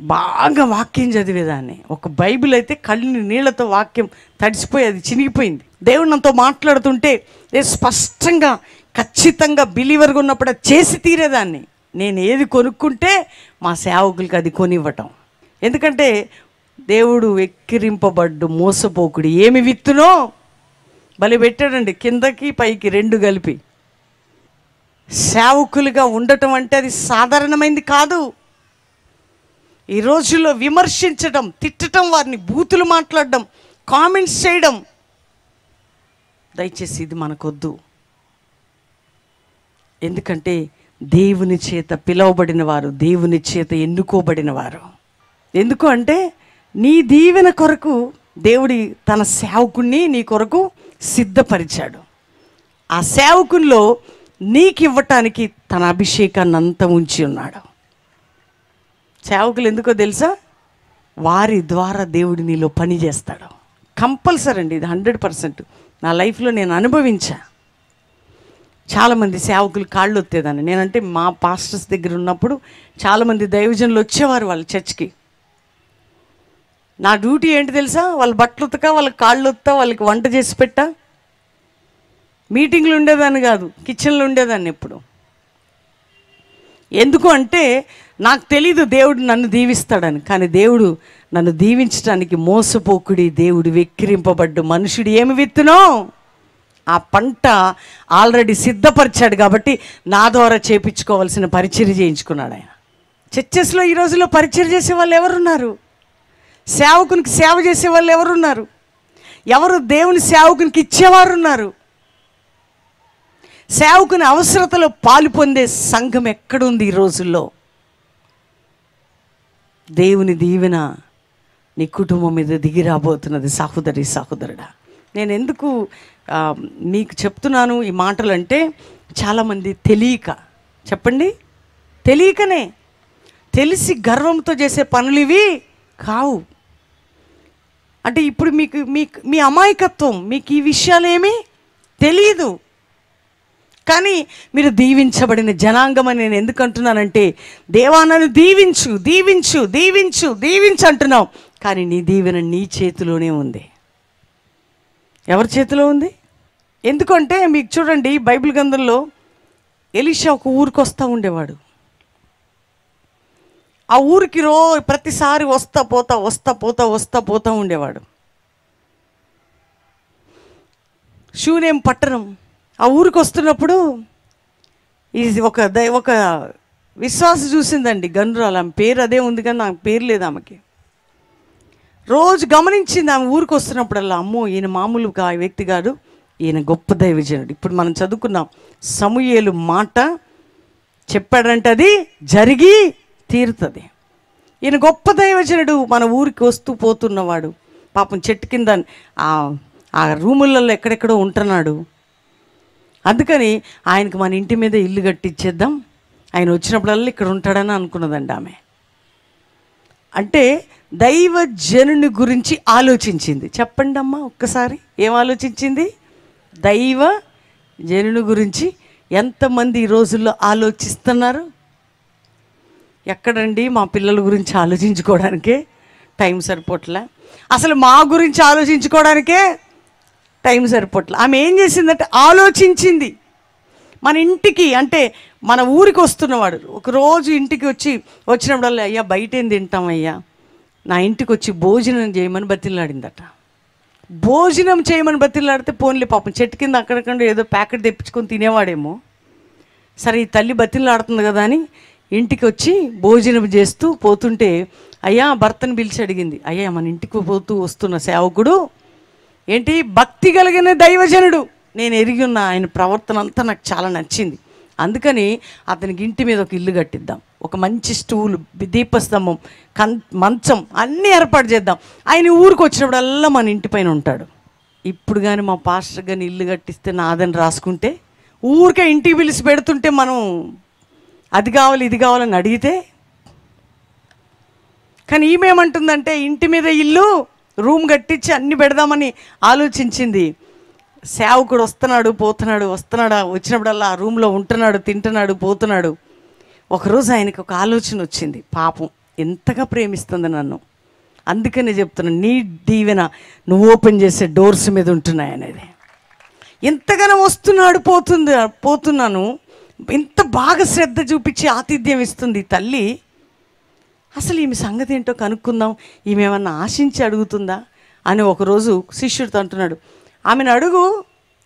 బాగా వాక్యం చదివేదాన్ని. ఒక బైబిల్ అయితే కళ్ళు నీళ్ళతో వాక్యం తడిసిపోయి అది చినిగిపోయింది. దేవుడు నాతో మాట్లాడుతుంటే నేను స్పష్టంగా ఖచ్చితంగా బిలీవర్గా ఉన్నప్పుడు చేసి తీరేదాన్ని. నేను ఏది కొనుక్కుంటే మా సేవకులకి అది కొనివ్వటం. ఎందుకంటే దేవుడు ఎక్కిరింపబడ్డు మోసపోకుడు. ఏమి విత్తునో? బలి పెట్టాడండి. కిందకి పైకి రెండు కలిపి. సేవకులుగా ఉండటం అంటే అది సాధారణమైంది కాదు. ఈ రోజుల్లో విమర్శించడం తిట్టడం వారిని బూతులు మాట్లాడడం కామెంట్స్ చేయడం. దయచేసి ఇది మనకొద్దు. ఎందుకంటే దేవుని చేత పిలువబడిన వారు దేవుని చేత ఎన్నుకోబడిన వారు. ఎందుకు అంటే నీ దీవెన కొరకు దేవుడి తన సేవకుణ్ణి నీ కొరకు సిద్ధపరిచాడు. ఆ సేవకుల్లో నీకు ఇవ్వటానికి తన అభిషేకాన్ని అంతా ఉంచి ఉన్నాడు. సేవకులు ఎందుకో తెలుసా? వారి ద్వారా దేవుడు నీలో పని చేస్తాడు. కంపల్సరీ అండి ఇది హండ్రెడ్ పర్సెంట్. నా లైఫ్లో నేను అనుభవించా. చాలామంది సేవకులు కాళ్ళు ఒత్తేదాన్ని. నేనంటే మా పాస్టర్స్ దగ్గర ఉన్నప్పుడు చాలామంది దైవజనులు వచ్చేవారు వాళ్ళ చర్చ్కి. నా డ్యూటీ ఏంటి తెలుసా? వాళ్ళ బట్టలు ఉతక వాళ్ళకి కాళ్ళు ఉత్తా వాళ్ళకి వంట చేసి పెట్టా. మీటింగ్లు ఉండేదాన్ని కాదు కిచెన్లో ఉండేదాన్ని ఎప్పుడు. ఎందుకు అంటే నాకు తెలీదు దేవుడు నన్ను దీవిస్తాడని కానీ దేవుడు నన్ను దీవించడానికి మోసపోకుడి దేవుడు వెక్కిరింపబడ్డు మనుషుడు ఏమి విత్తునో ఆ పంట ఆల్రెడీ సిద్ధపరిచాడు కాబట్టి నా ద్వారా చేపించుకోవాల్సిన పరిచర్య చేయించుకున్నాడు ఆయన. చర్చెస్లో ఈ రోజుల్లో పరిచయం చేసే వాళ్ళు ఎవరున్నారు? సేవకునికి సేవ చేసే వాళ్ళు ఎవరున్నారు? ఎవరు దేవుని సేవకునికి ఇచ్చేవారు ఉన్నారు సేవకుని అవసరతలో పాలు పొందే సంఘం ఎక్కడుంది ఈ రోజుల్లో? దేవుని దీవెన నీ కుటుంబం మీద దిగి రాబోతున్నది సహోదరి సహోదరుడా. నేను ఎందుకు మీకు చెప్తున్నాను ఈ మాటలు అంటే చాలామంది తెలియక. చెప్పండి. తెలియకనే. తెలిసి గర్వంతో చేసే పనులు ఇవి కావు. అంటే ఇప్పుడు మీకు మీకు మీ అమాయకత్వం మీకు ఈ విషయాలేమీ తెలియదు కానీ మీరు దీవించబడిన జనాంగం అని నేను ఎందుకు అంటున్నానంటే దేవా దీవించు దీవించు దీవించు దీవించు అంటున్నావు. కానీ నీ దీవెన నీ చేతిలోనే ఉంది. ఎవరి చేతిలో ఉంది? ఎందుకంటే మీకు చూడండి బైబిల్ గ్రంథంలో ఎలీషా ఒక ఊరికి వస్తూ ఉండేవాడు. ఆ ఊరికి రో ప్రతిసారి వస్తా పోతా వస్తా పోతా వస్తా పోతా ఉండేవాడు. శివునేం పట్టణం. ఆ ఊరికి వస్తున్నప్పుడు ఇది ఒక దై ఒక విశ్వాస చూసిందండి గనురాలు. ఆమె పేరు అదే ఉంది కానీ నాకు పేరు లేదు ఆమెకి. రోజు గమనించింది ఆమె ఊరికి వస్తున్నప్పుడల్లా అమ్మో ఈయన మామూలుగా ఆ వ్యక్తి కాదు ఈయన గొప్ప దైవజనుడు. ఇప్పుడు మనం చదువుకున్నాం సమూయేలు మాట చెప్పాడంటే అది జరిగి తీరుతుంది. ఈయన గొప్ప దైవజనుడు మన ఊరికి వస్తూ పోతున్నవాడు. పాపం చెట్టు కింద ఆ ఆ రూములలో ఎక్కడెక్కడో ఉంటున్నాడు. అందుకని ఆయనకు మన ఇంటి మీద ఇల్లు కట్టించేద్దాం ఆయన వచ్చినప్పుడల్లా ఇక్కడ ఉంటాడని అనుకున్నదండి ఆమె. అంటే దైవ జనుని గురించి ఆలోచించింది. చెప్పండి అమ్మా ఒక్కసారి ఏం ఆలోచించింది? దైవ జనుని గురించి ఎంతమంది ఈ రోజుల్లో ఆలోచిస్తున్నారు? ఎక్కడండి మా పిల్లల గురించి ఆలోచించుకోవడానికే టైం సరిపోట్లే? అసలు మా గురించి ఆలోచించుకోవడానికే టైం సరిపోట్లే? ఆమె ఏం చేసిందంటే ఆలోచించింది. మన ఇంటికి అంటే మన ఊరికి వస్తున్నవాడు. ఒకరోజు ఇంటికి వచ్చి వచ్చినప్పుడల్లా అయ్యా బయట ఏం తింటాం అయ్యా నా ఇంటికి వచ్చి భోజనం చేయమని బతిల్లాడిందట భోజనం చేయమని బతిల్లాడితే పోన్లే పాపం. చెట్టు కింద అక్కడక్కడ ఏదో ప్యాకెట్ తెప్పించుకొని తినేవాడేమో. సరే ఈ తల్లి బతిల్లాడుతుంది కదా అని ఇంటికి వచ్చి భోజనం చేస్తూ పోతుంటే అయ్యా భర్తను పిలిచి అడిగింది. అయ్యా మన ఇంటికి పోతూ వస్తున్న సేవకుడు ఏంటి? భక్తి కలిగిన దైవజనుడు. నేను ఎరిగి ఉన్న ఆయన ప్రవర్తన అంతా నాకు చాలా నచ్చింది. అందుకని అతనికి ఇంటి మీద ఒక ఇల్లు కట్టిద్దాం. ఒక మంచి స్టూల్ దీపస్తంభం కన్ మంచం అన్నీ ఏర్పాటు చేద్దాం. ఆయన ఊరికి వచ్చినప్పుడల్లా మన ఇంటి పైన ఉంటాడు. ఇప్పుడు కానీ మా పాస్టర్ కానీ ఇల్లు కట్టిస్తే నాదని రాసుకుంటే ఊరికే ఇంటికి పిలిచి పెడుతుంటే మనం అది కావాలి ఇది కావాలని అడిగితే కానీ ఈమెమంటుందంటే ఇంటి మీద ఇల్లు రూమ్ కట్టించి అన్ని పెడదామని ఆలోచించింది. సేవకుడు వస్తున్నాడు పోతున్నాడు వస్తున్నాడు వచ్చినప్పుడల్లా ఆ రూమ్లో ఉంటున్నాడు తింటున్నాడు పోతున్నాడు. ఒకరోజు ఆయనకి ఒక ఆలోచన వచ్చింది. పాపం ఎంతగా ప్రేమిస్తుంది నన్ను. అందుకనే చెప్తున్నాను నీ దీవెన నువ్వు ఓపెన్ చేసే డోర్స్ మీద ఉంటున్నాయి అనేది ఎంతగానో వస్తున్నాడు పోతుంది పోతున్నాను. ఇంత బాగా శ్రద్ధ చూపించి ఆతిథ్యం ఇస్తుంది తల్లి. అసలు ఈమె సంగతి ఏంటో కనుక్కుందాం. ఈమె ఏమన్నా ఆశించి అడుగుతుందా అని ఒకరోజు శిష్యుడితో అంటున్నాడు. ఆమెను అడుగు.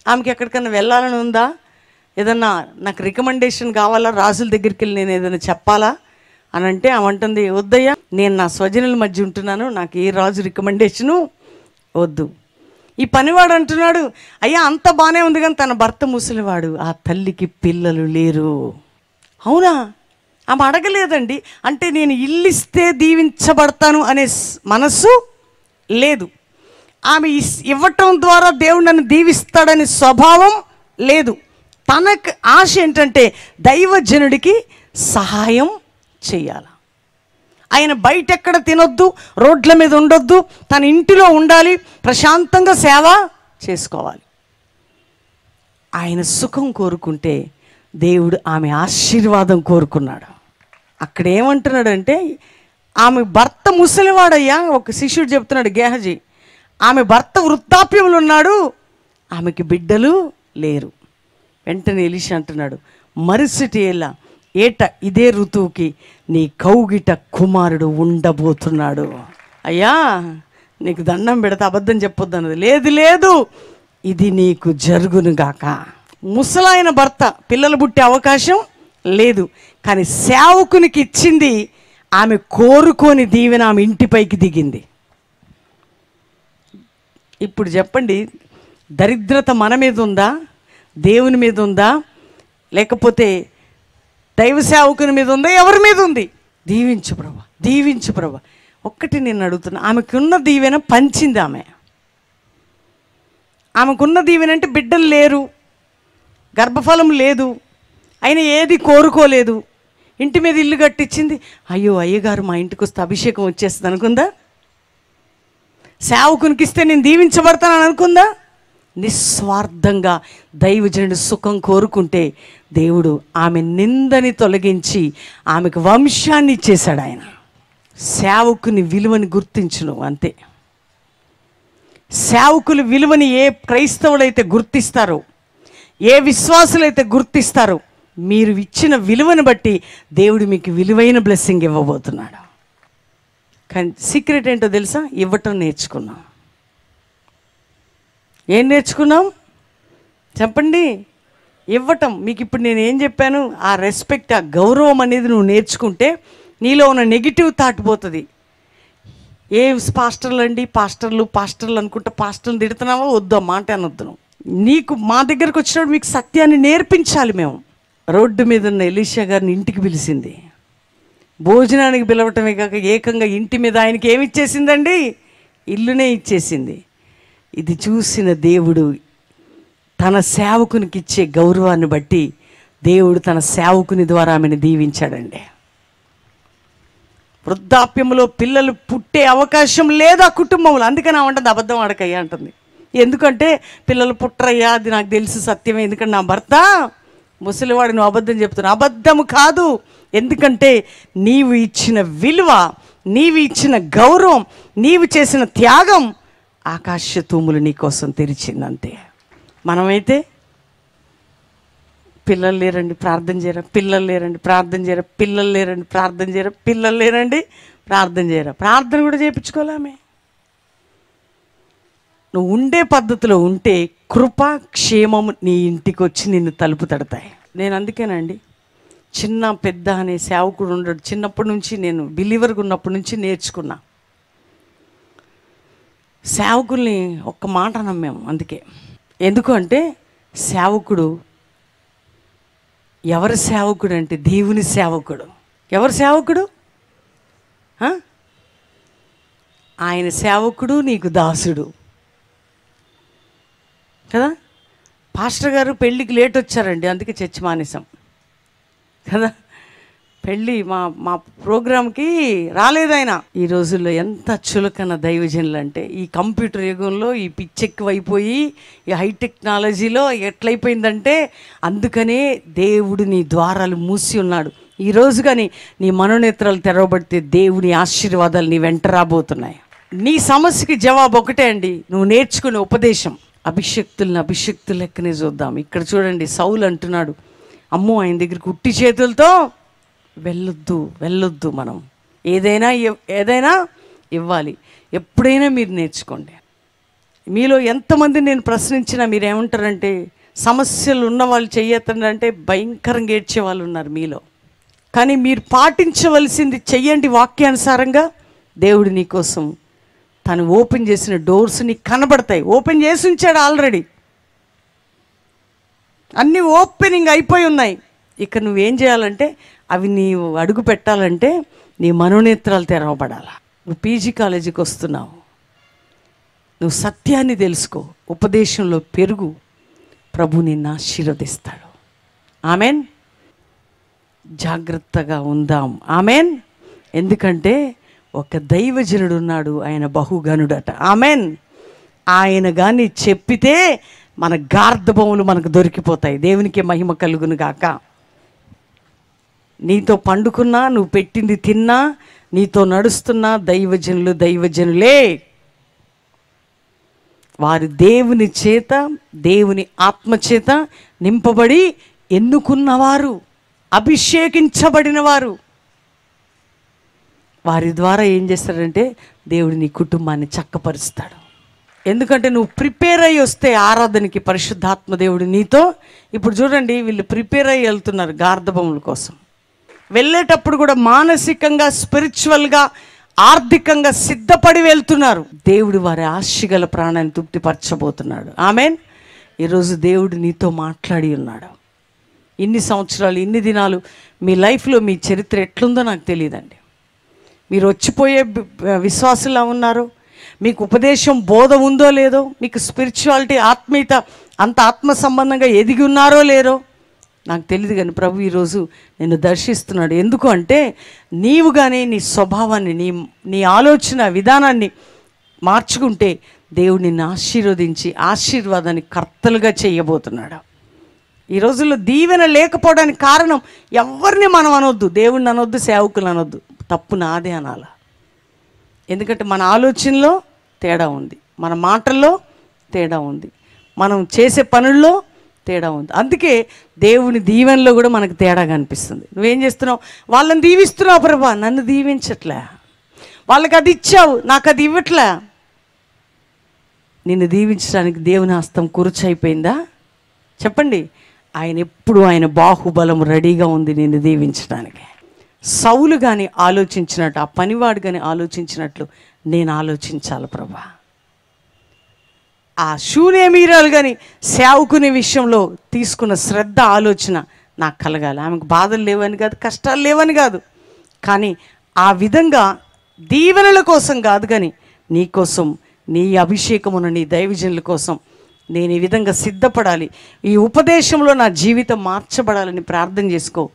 ఆమెకి ఎక్కడికన్నా వెళ్ళాలని ఉందా? ఏదన్నా నాకు రికమెండేషన్ కావాలా? రాజుల దగ్గరికి వెళ్ళి నేను ఏదైనా చెప్పాలా? అని అంటే ఆమె అంటుంది వద్దయ్యా నేను నా స్వజనుల మధ్య ఉంటున్నాను. నాకు ఏ రాజు రికమెండేషను వద్దు. ఈ పనివాడు అంటున్నాడు అయ్యా అంత బాగానే ఉంది కానీ తన భర్త ముసలివాడు ఆ తల్లికి పిల్లలు లేరు. అవునా? ఆమె అడగలేదండి. అంటే నేను ఇల్లు ఇస్తే దీవించబడతాను అనే మనస్సు లేదు. ఆమె ఇస్- ఇవ్వటం ద్వారా దేవుడు నన్ను దీవిస్తాడనే స్వభావం లేదు. తనకు ఆశ ఏంటంటే దైవజనుడికి సహాయం చేయాలి? ఆయన బయట ఎక్కడ తినొద్దు రోడ్ల మీద ఉండొద్దు తన ఇంటిలో ఉండాలి ప్రశాంతంగా సేవ చేసుకోవాలి. ఆయన సుఖం కోరుకుంటే దేవుడు ఆమె ఆశీర్వాదం కోరుకున్నాడు. అక్కడ ఏమంటున్నాడంటే ఆమె భర్త ముసలివాడయ్యా ఒక శిష్యుడు చెప్తున్నాడు గేహజీ ఆమె భర్త వృద్ధాప్యంలో ఉన్నాడు ఆమెకి బిడ్డలు లేరు. వెంటనే ఎలిషి అంటున్నాడు మరుసటి ఎలా ఏట ఇదే ఋతువుకి నీ కౌగిట కుమారుడు ఉండబోతున్నాడు. అయ్యా నీకు దండం పెడితే అబద్ధం చెప్పొద్దు అన్నది. లేదు లేదు ఇది నీకు జరుగునుగాక ముసలాయన భర్త పిల్లలు పుట్టే అవకాశం లేదు. కానీ సేవకునికి ఇచ్చింది ఆమె కోరుకోని దీవెన ఆమె ఇంటిపైకి దిగింది. ఇప్పుడు చెప్పండి దరిద్రత మన మీద ఉందా? దేవుని మీద ఉందా? లేకపోతే దైవ సేవకుని మీద ఉందా ఎవరి మీద ఉంది? దీవించు ప్రభా దీవించు ప్రభా. ఒక్కటి నేను అడుగుతున్నా ఆమెకున్న దీవెన పంచింది ఆమె. ఆమెకున్న దీవెన అంటే బిడ్డలు లేరు గర్భఫలం లేదు అయినా ఏది కోరుకోలేదు. ఇంటి మీద ఇల్లు కట్టించింది అయ్యో అయ్యగారు మా ఇంటికి వస్తే అభిషేకం వచ్చేస్తుంది అనుకుందా? సేవకునికి ఇస్తే నేను దీవించబడతానని అనుకుందా? నిస్వార్థంగా దైవజనుడు సుఖం కోరుకుంటే దేవుడు ఆమె నిందని తొలగించి ఆమెకు వంశాన్ని ఇచ్చేశాడు ఆయన. సేవకుని విలువని గుర్తించును అంతే. సేవకుల విలువని ఏ క్రైస్తవులైతే గుర్తిస్తారో ఏ విశ్వాసులైతే గుర్తిస్తారో మీరు ఇచ్చిన విలువను బట్టి దేవుడు మీకు విలువైన బ్లెస్సింగ్ ఇవ్వబోతున్నాడు. కానీ సీక్రెట్ ఏంటో తెలుసా? ఇవ్వటం నేర్చుకున్నాం. ఏం నేర్చుకున్నాం? చెప్పండి. ఇవ్వటం. మీకు ఇప్పుడు నేను ఏం చెప్పాను? ఆ రెస్పెక్ట్ ఆ గౌరవం అనేది నువ్వు నేర్చుకుంటే నీలో ఉన్న నెగిటివ్ థాట్ పోతుంది. ఏ పాస్టర్లు అండి? పాస్టర్లు పాస్టర్లు అనుకుంటే పాస్టర్లు తిడుతున్నావా? వద్దు మాట అనొద్దు నీకు మా దగ్గరకు వచ్చినప్పుడు మీకు సత్యాన్ని నేర్పించాలి మేము. రోడ్డు మీద ఉన్న ఎలీషా గారిని ఇంటికి పిలిచింది. భోజనానికి పిలవటమే కాక ఏకంగా ఇంటి మీద ఆయనకి ఏమి ఇచ్చేసిందండి? ఇల్లునే ఇచ్చేసింది. ఇది చూసిన దేవుడు తన సేవకునికి ఇచ్చే గౌరవాన్ని బట్టి దేవుడు తన సేవకుని ద్వారా ఆమెను దీవించాడండి. వృద్ధాప్యంలో పిల్లలు పుట్టే అవకాశం లేదా కుటుంబంలో. అందుకని ఉంటుంది అబద్ధం ఆడకయ్యా అంటుంది. ఎందుకంటే పిల్లలు పుట్టరయ్యా అది నాకు తెలుసు సత్యమే. ఎందుకంటే నా భర్త ముసలివాడు నువ్వు అబద్ధం చెప్తున్నావు. అబద్ధము కాదు. ఎందుకంటే నీవు ఇచ్చిన విలువ నీవు ఇచ్చిన గౌరవం నీవు చేసిన త్యాగం ఆకాశ తూములు నీకోసం తెరిచిందంతే. మనమైతే పిల్లలు లేరండి ప్రార్థన చేయరా పిల్లలు లేరండి ప్రార్థన చేయరా పిల్లలు లేరండి ప్రార్థన చేయరా పిల్లలు లేరండి ప్రార్థన చేయరా. ప్రార్థన కూడా చేయించుకోలేమే. నువ్వు ఉండే పద్ధతిలో ఉంటే కృప క్షేమము నీ ఇంటికి వచ్చి నిన్ను తలుపు తడతాయి. నేను అందుకేనండి చిన్న పెద్ద అనే సేవకుడు ఉండడు. చిన్నప్పటి నుంచి నేను బిలీవర్గా ఉన్నప్పటి నుంచి నేర్చుకున్నా. సేవకుల్ని ఒక్క మాట నమ్మాము అందుకే. ఎందుకు అంటే సేవకుడు ఎవరి సేవకుడు అంటే దేవుని సేవకుడు. ఎవరి సేవకుడు? ఆయన సేవకుడు నీకు దాసుడు. కదా? పాస్టర్ గారు పెళ్ళికి లేట్ వచ్చారండి అందుకే చర్చి మానేశాం. కదా? పెళ్ళి మా మా ప్రోగ్రామ్కి రాలేదైనా ఈ రోజుల్లో ఎంత చులకన దైవజనులు అంటే ఈ కంప్యూటర్ యుగంలో ఈ పిచ్చెక్కువైపోయి ఈ హై టెక్నాలజీలో ఎట్లయిపోయిందంటే అందుకనే దేవుడు నీ ద్వారాలు మూసి ఉన్నాడు. ఈ రోజు కానీ నీ మనోనేత్రాలు తెరవబడితే దేవుని ఆశీర్వాదాలు నీ వెంట రాబోతున్నాయి. నీ సమస్యకి జవాబు ఒకటే అండి నువ్వు నేర్చుకునే ఉపదేశం. అభిషక్తుల్ని అభిషక్తులు లెక్కనే చూద్దాం. ఇక్కడ చూడండి సౌలు అంటున్నాడు అమ్మో ఆయన దగ్గరికి ఉట్టి చేతులతో వెళ్ళొద్దు వెళ్ళొద్దు మనం. ఏదైనా ఏదైనా ఇవ్వాలి. ఎప్పుడైనా మీరు నేర్చుకోండి. మీలో ఎంతమంది నేను ప్రశ్నించినా మీరు ఏమంటారంటే సమస్యలు ఉన్న వాళ్ళు చెయ్యతండి భయంకరంగా ఏడ్చే వాళ్ళు ఉన్నారు మీలో. కానీ మీరు పాటించవలసింది చెయ్యండి వాక్యానుసారంగా. దేవుడు నీకోసం తను ఓపెన్ చేసిన డోర్స్ నీకు కనబడతాయి. ఓపెన్ చేసి ఉంచాడు ఆల్రెడీ. అన్నీ ఓపెనింగ్ అయిపోయి ఉన్నాయి. ఇక నువ్వేం చేయాలంటే అవి నీవు అడుగు పెట్టాలంటే నీ మనోనేత్రాలు తెరవబడాల. నువ్వు పీజీ కాలేజీకి వస్తున్నావు. నువ్వు సత్యాన్ని తెలుసుకో. ఉపదేశంలో పెరుగు ప్రభు నిన్ను ఆశీర్వదిస్తాడు. ఆమెన్. జాగ్రత్తగా ఉందాం. ఆమెన్. ఎందుకంటే ఒక దైవజనుడు ఉన్నాడు. ఆయన బహుగనుడట ఆమెన్. ఆయన కానీ చెప్పితే మన గార్ధభములు మనకు దొరికిపోతాయి. దేవునికి మహిమ కలుగును గాక. నీతో పండుకున్నా నువ్వు పెట్టింది తిన్నా నీతో నడుస్తున్నా దైవజనులు దైవజనులే. వారి దేవుని చేత దేవుని ఆత్మ చేత నింపబడి ఎన్నుకున్నవారు అభిషేకించబడిన వారు వారి ద్వారా ఏం చేస్తాడంటే దేవుడు నీ కుటుంబాన్ని చక్కపరుస్తాడు. ఎందుకంటే నువ్వు ప్రిపేర్ అయ్యి వస్తే ఆరాధనకి పరిశుద్ధాత్మ దేవుడు నీతో. ఇప్పుడు చూడండి వీళ్ళు ప్రిపేర్ అయ్యి వెళ్తున్నారు గార్ధబముల కోసం. వెళ్ళేటప్పుడు కూడా మానసికంగా స్పిరిచువల్గా ఆర్థికంగా సిద్ధపడి వెళ్తున్నారు. దేవుడు వారి ఆశగల ప్రాణాన్ని తృప్తిపరచబోతున్నాడు. ఆమెన్. ఈరోజు దేవుడు నీతో మాట్లాడి ఉన్నాడు. ఇన్ని సంవత్సరాలు ఇన్ని దినాలు మీ లైఫ్లో మీ చరిత్ర ఎట్లుందో నాకు తెలియదండి. మీరు వచ్చిపోయే విశ్వాసులా ఉన్నారు. మీకు ఉపదేశం బోధ ఉందో లేదో మీకు స్పిరిచువాలిటీ ఆత్మీయత అంత ఆత్మ సంబంధంగా ఎదిగి ఉన్నారో లేరో నాకు తెలియదు కానీ ప్రభు ఈరోజు నిన్ను దర్శిస్తున్నాడు. ఎందుకు అంటే నీవు కానీ నీ స్వభావాన్ని నీ నీ ఆలోచన విధానాన్ని మార్చుకుంటే దేవుడు నిన్ను ఆశీర్వదించి ఆశీర్వాదాన్ని కర్తలుగా చేయబోతున్నాడు. ఈ రోజుల్లో దీవెన లేకపోవడానికి కారణం ఎవరిని మనం అనొద్దు. దేవుణ్ణి అనొద్దు సేవకులు అనొద్దు. తప్పు నాదే అనాల. ఎందుకంటే మన ఆలోచనలో తేడా ఉంది. మన మాటల్లో తేడా ఉంది. మనం చేసే పనుల్లో తేడా ఉంది. అందుకే దేవుని దీవెనలో కూడా మనకు తేడా కనిపిస్తుంది. నువ్వేం చేస్తున్నావు? వాళ్ళని దీవిస్తున్నావు ప్రభా నన్ను దీవించట్లే. వాళ్ళకి అది ఇచ్చావు నాకు అది ఇవ్వట్లే. నిన్ను దీవించడానికి దేవుని హస్తం కురుచైపోయిందా? చెప్పండి. ఆయన ఎప్పుడు ఆయన బాహుబలం రెడీగా ఉంది నిన్ను దీవించడానికి. సౌలు కానీ ఆలోచించినట్టు ఆ పనివాడు కానీ ఆలోచించినట్లు నేను ఆలోచించాలి ప్రభా. ఆ శూన్యమీరాలు కానీ సేవకునే విషయంలో తీసుకున్న శ్రద్ధ ఆలోచన నాకు కలగాలి. ఆమెకు బాధలు లేవని కాదు కష్టాలు లేవని కాదు. కానీ ఆ విధంగా దీవెనల కోసం కాదు కానీ నీ కోసం నీ అభిషేకమున నీ దైవజనుల కోసం నేను ఈ విధంగా సిద్ధపడాలి. ఈ ఉపదేశంలో నా జీవితం మార్చబడాలని ప్రార్థన చేసుకో.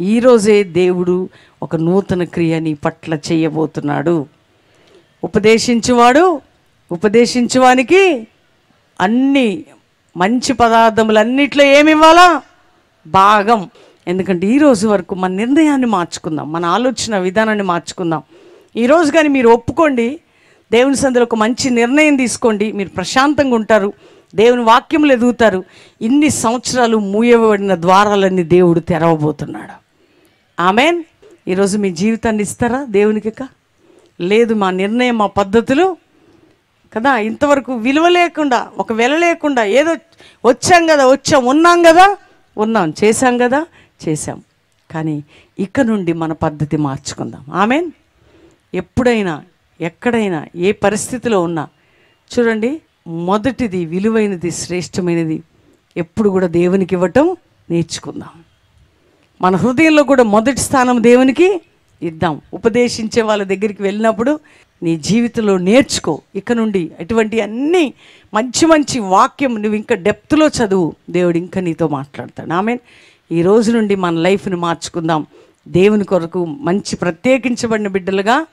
ఈరోజే దేవుడు ఒక నూతన క్రియ నీ పట్ల చేయబోతున్నాడు. ఉపదేశించువాడు ఉపదేశించువానికి అన్ని మంచి పదార్థములన్నిట్లో ఏమి ఇవ్వాలా భాగం. ఎందుకంటే ఈ రోజు వరకు మన నిర్ణయాన్ని మార్చుకుందాం మన ఆలోచన విధానాన్ని మార్చుకుందాం. ఈరోజు కానీ మీరు ఒప్పుకోండి దేవుని సందులో ఒక మంచి నిర్ణయం తీసుకోండి మీరు ప్రశాంతంగా ఉంటారు దేవుని వాక్యములు ఎదుగుతారు. ఇన్ని సంవత్సరాలు మూయబడిన ద్వారాలన్నీ దేవుడు తెరవబోతున్నాడు. ఆమెన్? ఈరోజు మీ జీవితాన్ని ఇస్తారా దేవునికి లేదు మా నిర్ణయం మా పద్ధతులు? కదా? ఇంతవరకు విలువ లేకుండా ఒక వెల లేకుండా ఏదో వచ్చాం కదా వచ్చాం ఉన్నాం కదా ఉన్నాం చేశాం కదా చేశాం. కానీ ఇక నుండి మన పద్ధతి మార్చుకుందాం. ఆమెన్? ఎప్పుడైనా ఎక్కడైనా ఏ పరిస్థితిలో ఉన్నా చూడండి మొదటిది విలువైనది శ్రేష్టమైనది ఎప్పుడు కూడా దేవునికి ఇవ్వటం నేర్చుకుందాం. మన హృదయంలో కూడా మొదటి స్థానం దేవునికి ఇద్దాం. ఉపదేశించే వాళ్ళ దగ్గరికి వెళ్ళినప్పుడు నీ జీవితంలో నేర్చుకో. ఇక నుండి ఇటువంటి అన్ని మంచి మంచి వాక్యం నువ్వు ఇంకా డెప్త్లో చదువు. దేవుడు ఇంకా నీతో మాట్లాడతాడు. ఆమె ఈ రోజు నుండి మన లైఫ్ని మార్చుకుందాం. దేవుని కొరకు మంచి ప్రత్యేకించబడిన బిడ్డలుగా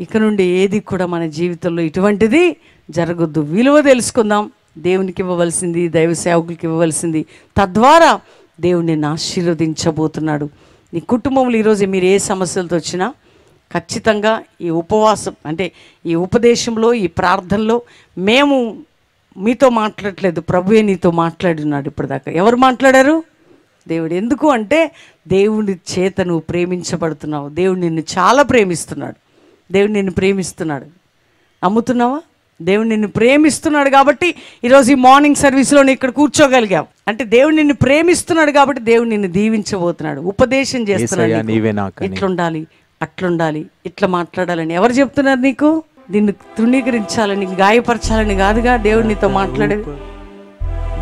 ఇక నుండి ఏది కూడా మన జీవితంలో ఇటువంటిది జరగొద్దు. విలువ తెలుసుకుందాం. దేవునికి ఇవ్వవలసింది దైవ సేవకులకి ఇవ్వవలసింది. తద్వారా దేవుడు ఆశీర్వదించబోతున్నాడు. నీ కుటుంబంలో ఈరోజు మీరు ఏ సమస్యలతో వచ్చినా ఖచ్చితంగా ఈ ఉపవాసం అంటే ఈ ఉపదేశంలో ఈ ప్రార్థనలో మేము మీతో మాట్లాడట్లేదు ప్రభువే నీతో మాట్లాడున్నాడు ఇప్పటిదాకా. ఎవరు మాట్లాడారు? దేవుడు. ఎందుకు అంటే దేవుడి చేత నువ్వు ప్రేమించబడుతున్నావు. దేవుడు నిన్ను చాలా ప్రేమిస్తున్నాడు. దేవుడు నిన్ను ప్రేమిస్తున్నాడు. నమ్ముతున్నావా? దేవుడు నిన్ను ప్రేమిస్తున్నాడు కాబట్టి ఈరోజు ఈ మార్నింగ్ సర్వీస్లో నువ్వు ఇక్కడ కూర్చోగలిగావు. అంటే దేవుడు నిన్ను ప్రేమిస్తున్నాడు కాబట్టి దేవుడు నిన్ను దీవించబోతున్నాడు. ఉపదేశం చేస్తున్నాడు. ఇట్లుండాలి. అట్లుండాలి ఇట్లా మాట్లాడాలని. ఎవరు చెప్తున్నారు నీకు? నిన్ను తృణీకరించాలని గాయపరచాలని కాదుగా దేవుడు నీతో మాట్లాడేది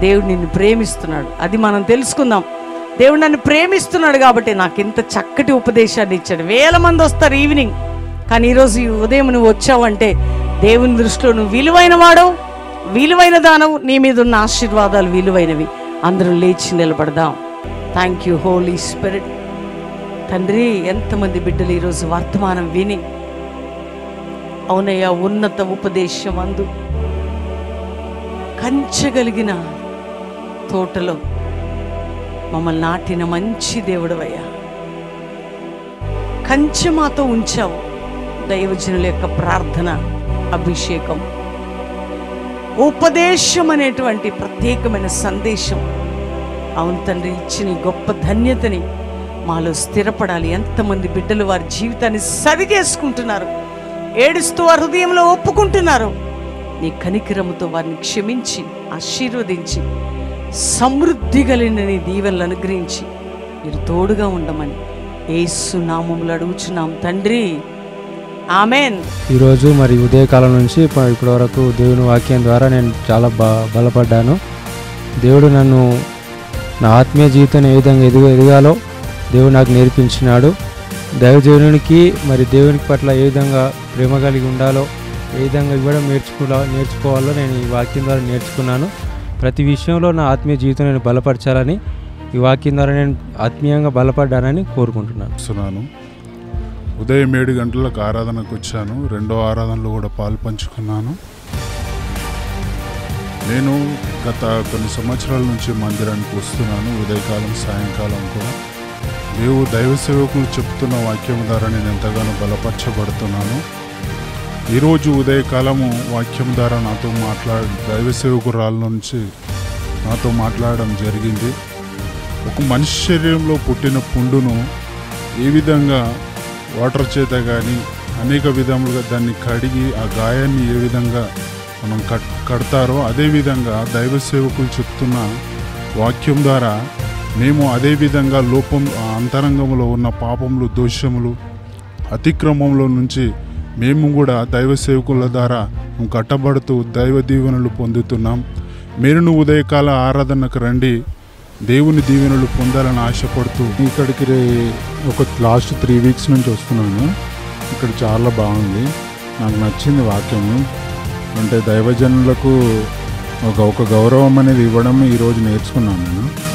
దేవుడు నిన్ను ప్రేమిస్తున్నాడు. అది మనం తెలుసుకుందాం. దేవుడు నన్ను ప్రేమిస్తున్నాడు కాబట్టి నాకు ఇంత చక్కటి ఉపదేశాన్ని ఇచ్చాడు. వేల మంది వస్తారు ఈవినింగ్. కానీ ఈరోజు ఈ ఉదయం నువ్వు వచ్చావంటే దేవుని దృష్టిలో నువ్వు విలువైన వాడవు. విలువైన దానవు. నీ మీద ఉన్న ఆశీర్వాదాలు విలువైనవి. అందరూ లేచి నిలబడదాం. థ్యాంక్ యూ హోలీ స్పిరిట్ తండ్రి ఎంతమంది బిడ్డలు ఈరోజు వర్తమానం విని అవునయ్యా ఉన్నత ఉపదేశం అందు కంచగలిగిన తోటలో మమ్మల్ని నాటిన మంచి దేవుడవయ్యా. కంచె మాతో ఉంచావు దైవజనుల యొక్క ప్రార్థన అభిషేకం. ఉపదేశం అనేటువంటి ప్రత్యేకమైన సందేశం. అవును తండ్రి ఇచ్చిన గొప్ప ధన్యతని మాలో స్థిరపడాలి. ఎంతమంది బిడ్డలు వారి జీవితాన్ని సరి చేసుకుంటున్నారు ఏడుస్తూ వారి హృదయంలో ఒప్పుకుంటున్నారు. నీ కనికరముతో వారిని క్షమించి ఆశీర్వదించి సమృద్ధి కలిగిన నీ దీవెనలు అనుగ్రహించి మీరు తోడుగా ఉండమని ఏసు నామములు అడుగుచున్నాం తండ్రి. ఆమెన్. ఈరోజు మరి ఉదయకాలం నుంచి ఇప్పటి వరకు దేవుని వాక్యం ద్వారా నేను చాలా బ బలపడ్డాను. దేవుడు నన్ను నా ఆత్మీయ జీవితాన్ని ఏ విధంగా ఎదుగు ఎదగాలో దేవుడు నాకు నేర్పించినాడు. దైవజనునికి మరి దేవునికి పట్ల ఏ విధంగా ప్రేమ కలిగి ఉండాలో ఏ విధంగా ఇవ్వడం నేర్చుకోవాలో నేర్చుకోవాలో నేను ఈ వాక్యం ద్వారా నేర్చుకున్నాను. ప్రతి విషయంలో నా ఆత్మీయ జీవితం నేను బలపరచాలని ఈ వాక్యం ద్వారా నేను ఆత్మీయంగా బలపడ్డానని కోరుకుంటున్నాను. ఉదయం ఏడు గంటలకు ఆరాధనకు వచ్చాను. రెండో ఆరాధనలో కూడా పాలు పంచుకున్నాను. నేను గత కొన్ని సంవత్సరాల నుంచి మందిరానికి వస్తున్నాను. ఉదయకాలం సాయంకాలం కూడా. దేవు దైవ సేవకులు చెప్తున్న వాక్యం ద్వారా నేను ఎంతగానో బలపరచబడుతున్నాను. ఈరోజు ఉదయకాలము వాక్యం ద్వారా నాతో మాట్లాడ దైవ సేవకురాల నుంచి నాతో మాట్లాడడం జరిగింది. ఒక మనిషి శరీరంలో పుట్టిన పుండును ఏ విధంగా వాటర్ చేత కానీ అనేక విధములుగా దాన్ని కడిగి ఆ గాయాన్ని ఏ విధంగా మనం కట్ కడతారో అదేవిధంగా దైవ సేవకులు చెప్తున్న వాక్యం ద్వారా మేము అదే విధంగా లోపం అంతరంగంలో ఉన్న పాపములు దోషములు అతిక్రమంలో నుంచి మేము కూడా దైవ సేవకుల ద్వారా కట్టబడుతూ దైవ దీవెనలు పొందుతున్నాం. మీరును ఉదయకాల ఆరాధనకు రండి. దేవుని దీవెనలు పొందాలని ఆశపడుతూ ఇక్కడికి రే- ఒక లాస్ట్ త్రీ వీక్స్ నుంచి వస్తున్నాను. ఇక్కడ చాలా బాగుంది. నాకు నచ్చింది వాక్యము. అంటే దైవజనులకు ఒక ఒక గౌరవం అనేది ఇవ్వడం ఈరోజు నేర్చుకున్నాను నేను.